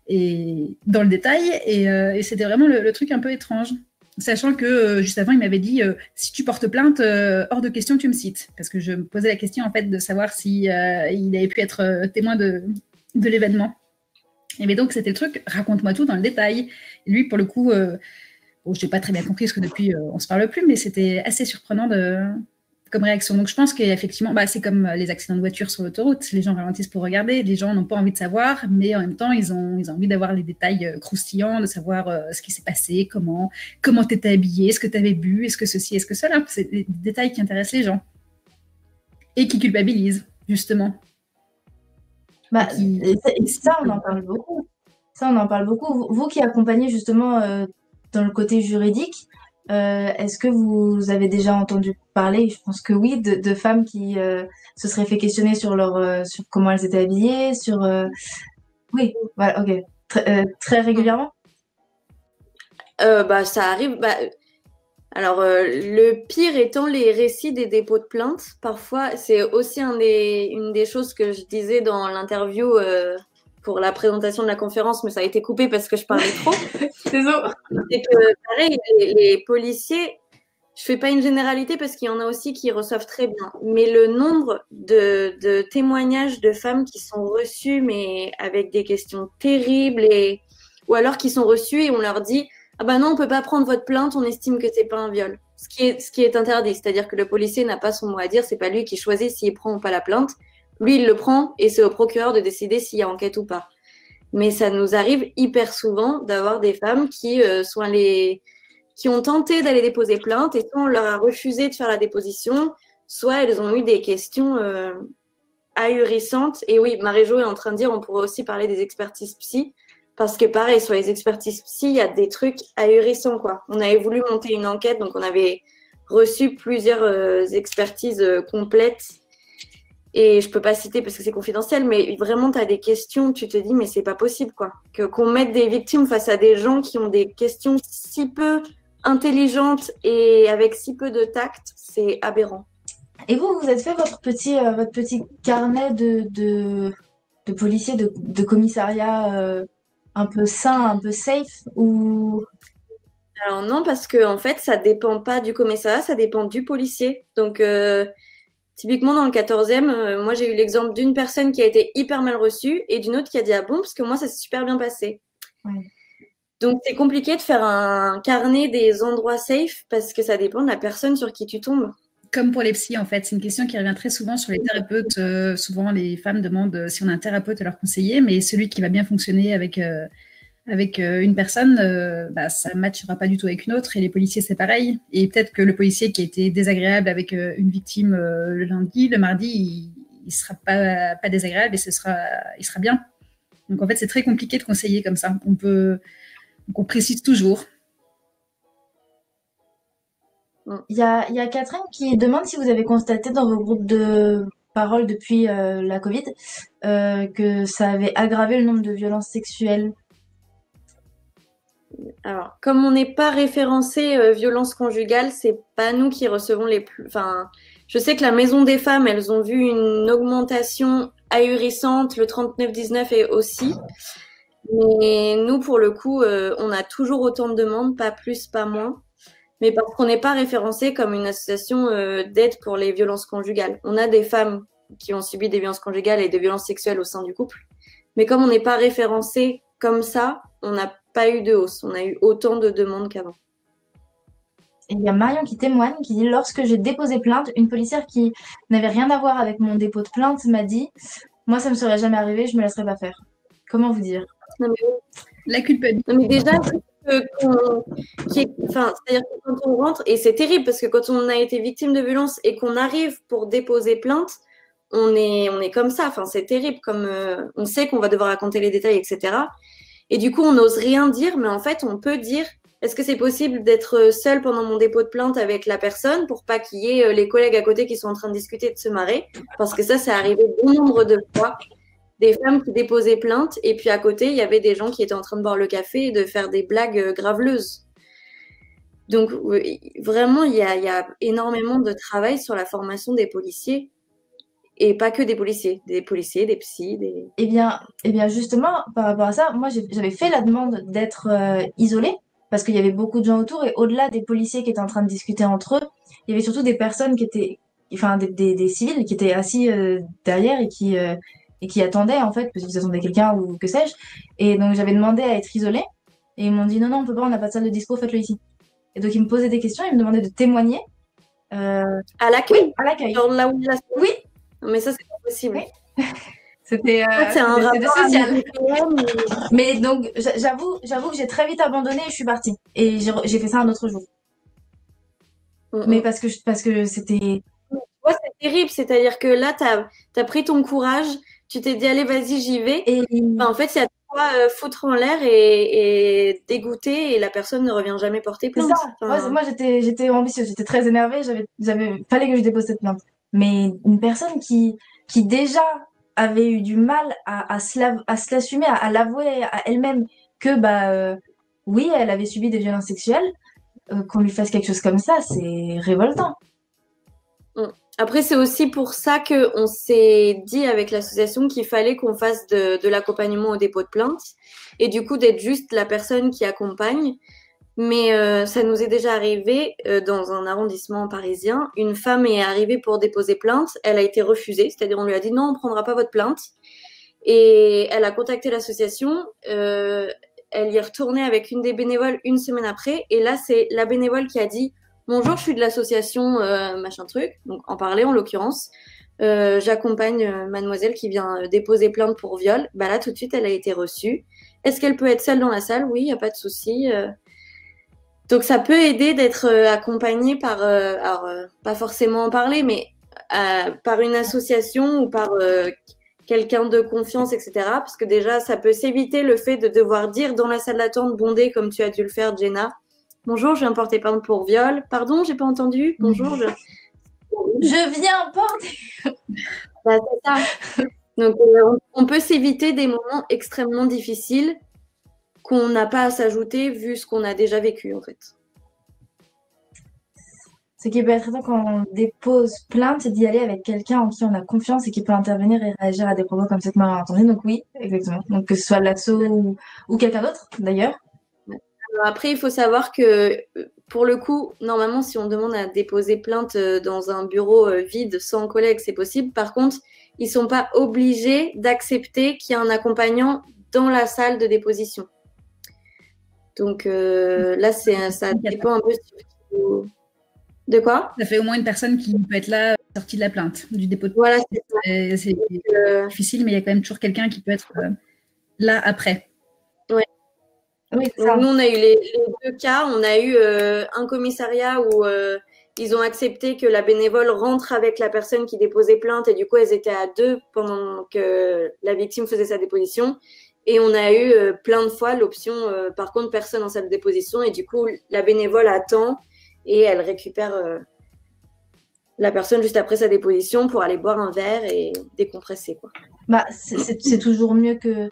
et dans le détail. Et, c'était vraiment le, truc un peu étrange. Sachant que juste avant, il m'avait dit si tu portes plainte, hors de question, tu me cites. Parce que je me posais la question en fait de savoir si il avait pu être témoin de, de l'événement. Et donc, c'était le truc raconte-moi tout dans le détail. lui, pour le coup, je n'ai pas très bien compris parce que depuis, euh, on ne se parle plus, mais c'était assez surprenant de, comme réaction. Donc, je pense qu'effectivement, bah, c'est comme les accidents de voiture sur l'autoroute. Les gens ralentissent pour regarder. Les gens n'ont pas envie de savoir, mais en même temps, ils ont, ils ont envie d'avoir les détails euh, croustillants, de savoir euh, ce qui s'est passé, comment comment tu étais habillé, ce que tu avais bu, est-ce que ceci, est-ce que cela. C'est des détails qui intéressent les gens et qui culpabilisent, justement. Bah, ça, on en parle beaucoup. Ça, on en parle beaucoup. Vous, qui accompagnez justement dans le côté juridique, euh, est-ce que vous avez déjà entendu parler, je pense que oui, de, femmes qui euh, se seraient fait questionner sur leur, euh, sur comment elles étaient habillées, sur, oui, voilà, ok, très régulièrement? bah, ça arrive. Bah, alors, le pire étant les récits des dépôts de plainte. Parfois, c'est aussi une des choses que je disais dans l'interview pour la présentation de la conférence, mais ça a été coupé parce que je parlais trop. Désolé. [LAUGHS] C'est que, pareil, les, policiers, je fais pas une généralité parce qu'il y en a aussi qui reçoivent très bien, mais le nombre de, témoignages de femmes qui sont reçues, mais avec des questions terribles, et, ou alors qui sont reçues et on leur dit Ah ben non, on peut pas prendre votre plainte, on estime que c'est pas un viol. Ce qui est, ce qui est interdit, c'est-à-dire que le policier n'a pas son mot à dire, c'est pas lui qui choisit s'il prend ou pas la plainte. Lui, il le prend et c'est au procureur de décider s'il y a enquête ou pas. Mais ça nous arrive hyper souvent d'avoir des femmes qui euh, qui ont tenté d'aller déposer plainte et soit on leur a refusé de faire la déposition, soit elles ont eu des questions euh, ahurissantes. Et oui, Marie-Jo est en train de dire, on pourrait aussi parler des expertises psy. Parce que pareil, sur les expertises psy, il y a des trucs ahurissants, quoi. On avait voulu monter une enquête, donc on avait reçu plusieurs euh, expertises complètes et je peux pas citer parce que c'est confidentiel, mais vraiment, tu as des questions, tu te dis, mais c'est pas possible, quoi. Que, qu'on mette des victimes face à des gens qui ont des questions si peu intelligentes et avec si peu de tact, c'est aberrant. Et vous, vous avez fait votre petit, euh, votre petit carnet de, de, de policiers, de, de commissariat euh, un peu sain, un peu safe ou? Alors non, parce que en fait, ça dépend pas du commissariat, ça dépend du policier. Donc, euh, Typiquement, dans le 14e, euh, moi, j'ai eu l'exemple d'une personne qui a été hyper mal reçue et d'une autre qui a dit Ah bon, parce que moi, ça s'est super bien passé. Donc, c'est compliqué de faire un carnet des endroits safe parce que ça dépend de la personne sur qui tu tombes. Comme pour les psys, en fait, c'est une question qui revient très souvent sur les thérapeutes. Euh, souvent, les femmes demandent si on a un thérapeute à leur conseiller, mais celui qui va bien fonctionner avec euh, avec euh, une personne, euh, bah, ça ne matchera pas du tout avec une autre. Et les policiers, c'est pareil. Et peut-être que le policier qui a été désagréable avec euh, une victime le lundi, le mardi, il ne sera pas, pas désagréable et ce sera, il sera bien. Donc en fait, c'est très compliqué de conseiller comme ça. On peut, on précise toujours. Il y, a, il y a Catherine qui demande si vous avez constaté dans vos groupes de parole depuis la Covid que ça avait aggravé le nombre de violences sexuelles alors, comme on n'est pas référencé euh, violence conjugale, c'est pas nous qui recevons les plus. Enfin, je sais que la Maison des femmes, elles ont vu une augmentation ahurissante, le 39-19 est aussi. Mais nous, pour le coup, euh, on a toujours autant de demandes, pas plus, pas moins. Mais parce qu'on n'est pas référencé comme une association euh, d'aide pour les violences conjugales. On a des femmes qui ont subi des violences conjugales et des violences sexuelles au sein du couple. Mais comme on n'est pas référencé comme ça, on n'a pas eu de hausse. On a eu autant de demandes qu'avant. il y a Marion qui témoigne, qui dit Lorsque j'ai déposé plainte, une policière qui n'avait rien à voir avec mon dépôt de plainte m'a dit Moi, ça ne me serait jamais arrivé, je ne me laisserai pas faire. Comment vous dire? La culpabilité. mais déjà, c'est-à-dire que quand on rentre, et c'est terrible parce que quand on a été victime de violence et qu'on arrive pour déposer plainte, on est, on est comme ça. Enfin, c'est terrible. Comme euh, on sait qu'on va devoir raconter les détails, etc. Et du coup, on n'ose rien dire, mais en fait, on peut dire est-ce que c'est possible d'être seul pendant mon dépôt de plainte avec la personne pour pas qu'il y ait les collègues à côté qui sont en train de discuter de se marrer? Parce que ça, c'est arrivé bon nombre de fois. Des femmes qui déposaient plainte et puis à côté, il y avait des gens qui étaient en train de boire le café et de faire des blagues graveleuses. Donc vraiment, il y, a, énormément de travail sur la formation des policiers. Et pas que des policiers, des policiers, des psys. Des... Eh, bien, eh bien, justement, par rapport à ça, moi, j'avais fait la demande d'être euh, isolée parce qu'il y avait beaucoup de gens autour et au-delà des policiers qui étaient en train de discuter entre eux, il y avait surtout des personnes qui étaient, enfin, des, des, civils qui étaient assis euh, derrière et qui, euh, et qui attendaient, en fait, parce qu'ils attendaient quelqu'un ou que sais-je. Et donc, j'avais demandé à être isolée et ils m'ont dit non, non, on peut pas, on n'a pas de salle de dispo, faites-le ici. Et donc, il me posait des questions, il me demandait de témoigner. Euh... À l'accueil Oui, à l'accueil. là où Oui. Mais ça, c'est pas possible. [LAUGHS] C'était euh, un rapport social. Mais donc, j'avoue, j'avoue que j'ai très vite abandonné et je suis partie. Et j'ai fait ça un autre jour. Mm, Mais parce que, parce que c'était. Ouais, c'est terrible. C'est-à-dire que là, tu as, as, pris ton courage, tu t'es dit, allez, vas-y, j'y vais. Et... en fait, il y a euh, foutre en l'air et, et, dégoûter et la personne ne revient jamais porter plainte. moi j'étais ambitieuse, j'étais très énervée, j'avais fallait que je dépose cette plainte. Mais une personne qui qui déjà avait eu du mal à, se l'assumer, à, l'avouer à elle-même que bah euh, oui, elle avait subi des violences sexuelles, euh, qu'on lui fasse quelque chose comme ça, c'est révoltant. Après, c'est aussi pour ça qu'on s'est dit avec l'association qu'il fallait qu'on fasse de, l'accompagnement au dépôt de plainte et du coup d'être juste la personne qui accompagne. Mais euh, ça nous est déjà arrivé euh, dans un arrondissement parisien. Une femme est arrivée pour déposer plainte. Elle a été refusée, c'est-à-dire on lui a dit non, on ne prendra pas votre plainte. Et elle a contacté l'association. Euh, elle y est retournée avec une des bénévoles une semaine après. Et là, c'est la bénévole qui a dit Bonjour, je suis de l'association euh, machin truc, donc en parler en l'occurrence. Euh, j'accompagne euh, mademoiselle qui vient déposer plainte pour viol. Bah là, tout de suite, elle a été reçue. Est-ce qu'elle peut être seule dans la salle? Oui, il n'y a pas de souci. Donc ça peut aider d'être accompagnée par, alors pas forcément en parler, mais par une association ou par quelqu'un de confiance, etc. Parce que déjà, ça peut s'éviter le fait de devoir dire dans la salle d'attente bondée, comme tu as dû le faire, Jenna, Bonjour, je viens porter plainte pour viol. Pardon, j'ai pas entendu. Bonjour, je, [LAUGHS] je viens porter. Bah, ça. Donc, euh, on peut s'éviter des moments extrêmement difficiles qu'on n'a pas à s'ajouter vu ce qu'on a déjà vécu en fait. Ce qui peut être très quand on dépose plainte, c'est d'y aller avec quelqu'un en qui on a confiance et qui peut intervenir et réagir à des propos comme cette malentendu. Donc oui, exactement. Donc que ce soit l'assaut ou quelqu'un d'autre d'ailleurs. Après, il faut savoir que pour le coup, normalement, si on demande à déposer plainte euh, dans un bureau euh, vide sans collègue, c'est possible. Par contre, ils ne sont pas obligés d'accepter qu'il y a un accompagnant dans la salle de déposition. Donc euh, là, ça dépend un peu de quoi? Ça fait au moins une personne qui peut être là, sortie de la plainte, du dépôt de Voilà, c'est difficile, mais il y a quand même toujours quelqu'un qui peut être là après. Oui, nous, on a eu les, deux cas. On a eu euh, un commissariat où euh, ils ont accepté que la bénévole rentre avec la personne qui déposait plainte et du coup, elles étaient à deux pendant que la victime faisait sa déposition. Et on a eu euh, plein de fois l'option, par contre, personne en salle de déposition et du coup, la bénévole attend et elle récupère la personne juste après sa déposition pour aller boire un verre et décompresser. Quoi. Bah, c'est toujours mieux que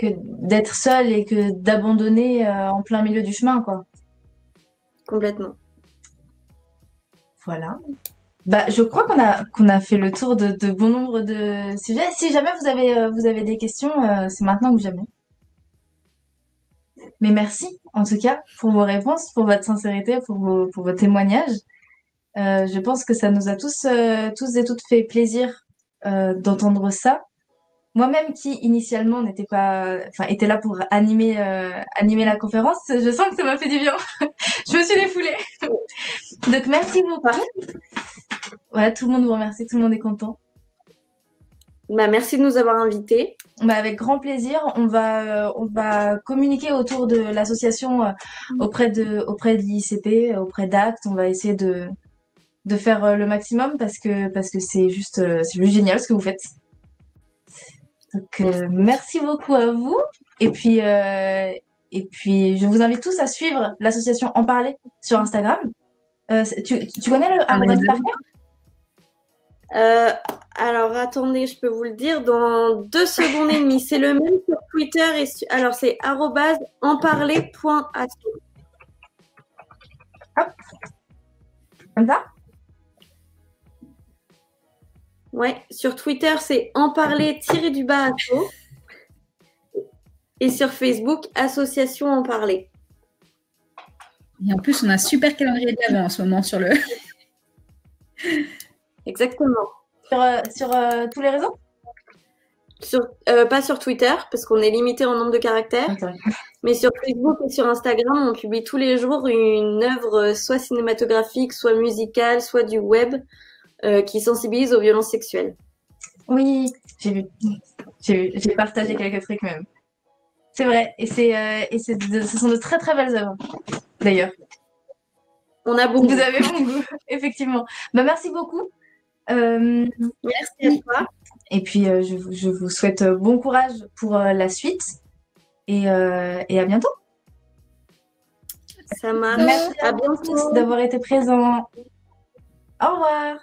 que d'être seul et que d'abandonner euh, en plein milieu du chemin, quoi. Complètement. Voilà. Bah, je crois qu'on a a fait le tour de, bon nombre de sujets. Si jamais vous avez euh, vous avez des questions, euh, c'est maintenant ou jamais. Mais merci en tout cas pour vos réponses, pour votre sincérité, pour vos pour témoignages. je pense que ça nous a tous tous et toutes fait plaisir d'entendre ça moi-même qui initialement n'était pas, enfin était là pour animer euh, animer la conférence, je sens que ça m'a fait du bien. [LAUGHS] je me suis défoulée. Donc merci beaucoup. Voilà, tout le monde vous remercie, tout le monde est content. Bah, merci de nous avoir invités. Bah, avec grand plaisir. On va, on va communiquer autour de l'association euh, auprès de, auprès de l'ICP, auprès d'Act. On va essayer de, de faire le maximum parce que parce que c'est juste c'est juste génial ce que vous faites. Donc merci beaucoup à vous et puis et puis je vous invite tous à suivre l'association En Parler sur Instagram. tu, tu connais le ah, euh, alors attendez, je peux vous le dire dans deux secondes et demie. C'est le même sur Twitter et alors c'est enparler.asso. Hop. Comme ça? Ouais, sur Twitter c'est enparler-du-bas Et sur Facebook, association en parler. Et en plus, on a un super calendrier d'avant en ce moment sur le. [LAUGHS] Exactement. Sur, euh, sur euh, tous les réseaux? Sur, euh, Pas sur Twitter, parce qu'on est limité en nombre de caractères. mais sur Facebook et sur Instagram, on publie tous les jours une œuvre soit cinématographique, soit musicale, soit du web, qui sensibilise aux violences sexuelles. Oui, j'ai vu. J'ai partagé quelques trucs même. C'est vrai. Et, c'est, et c'est ce sont de très très belles œuvres, d'ailleurs. On a beaucoup. Vous avez bon goût, [LAUGHS] effectivement. Bah, merci beaucoup. Euh, Merci à toi. Et puis, euh, je, vous souhaite euh, bon courage pour la suite et, à bientôt. Ça marche. Merci à, à bientôt d'avoir été présent. Au revoir.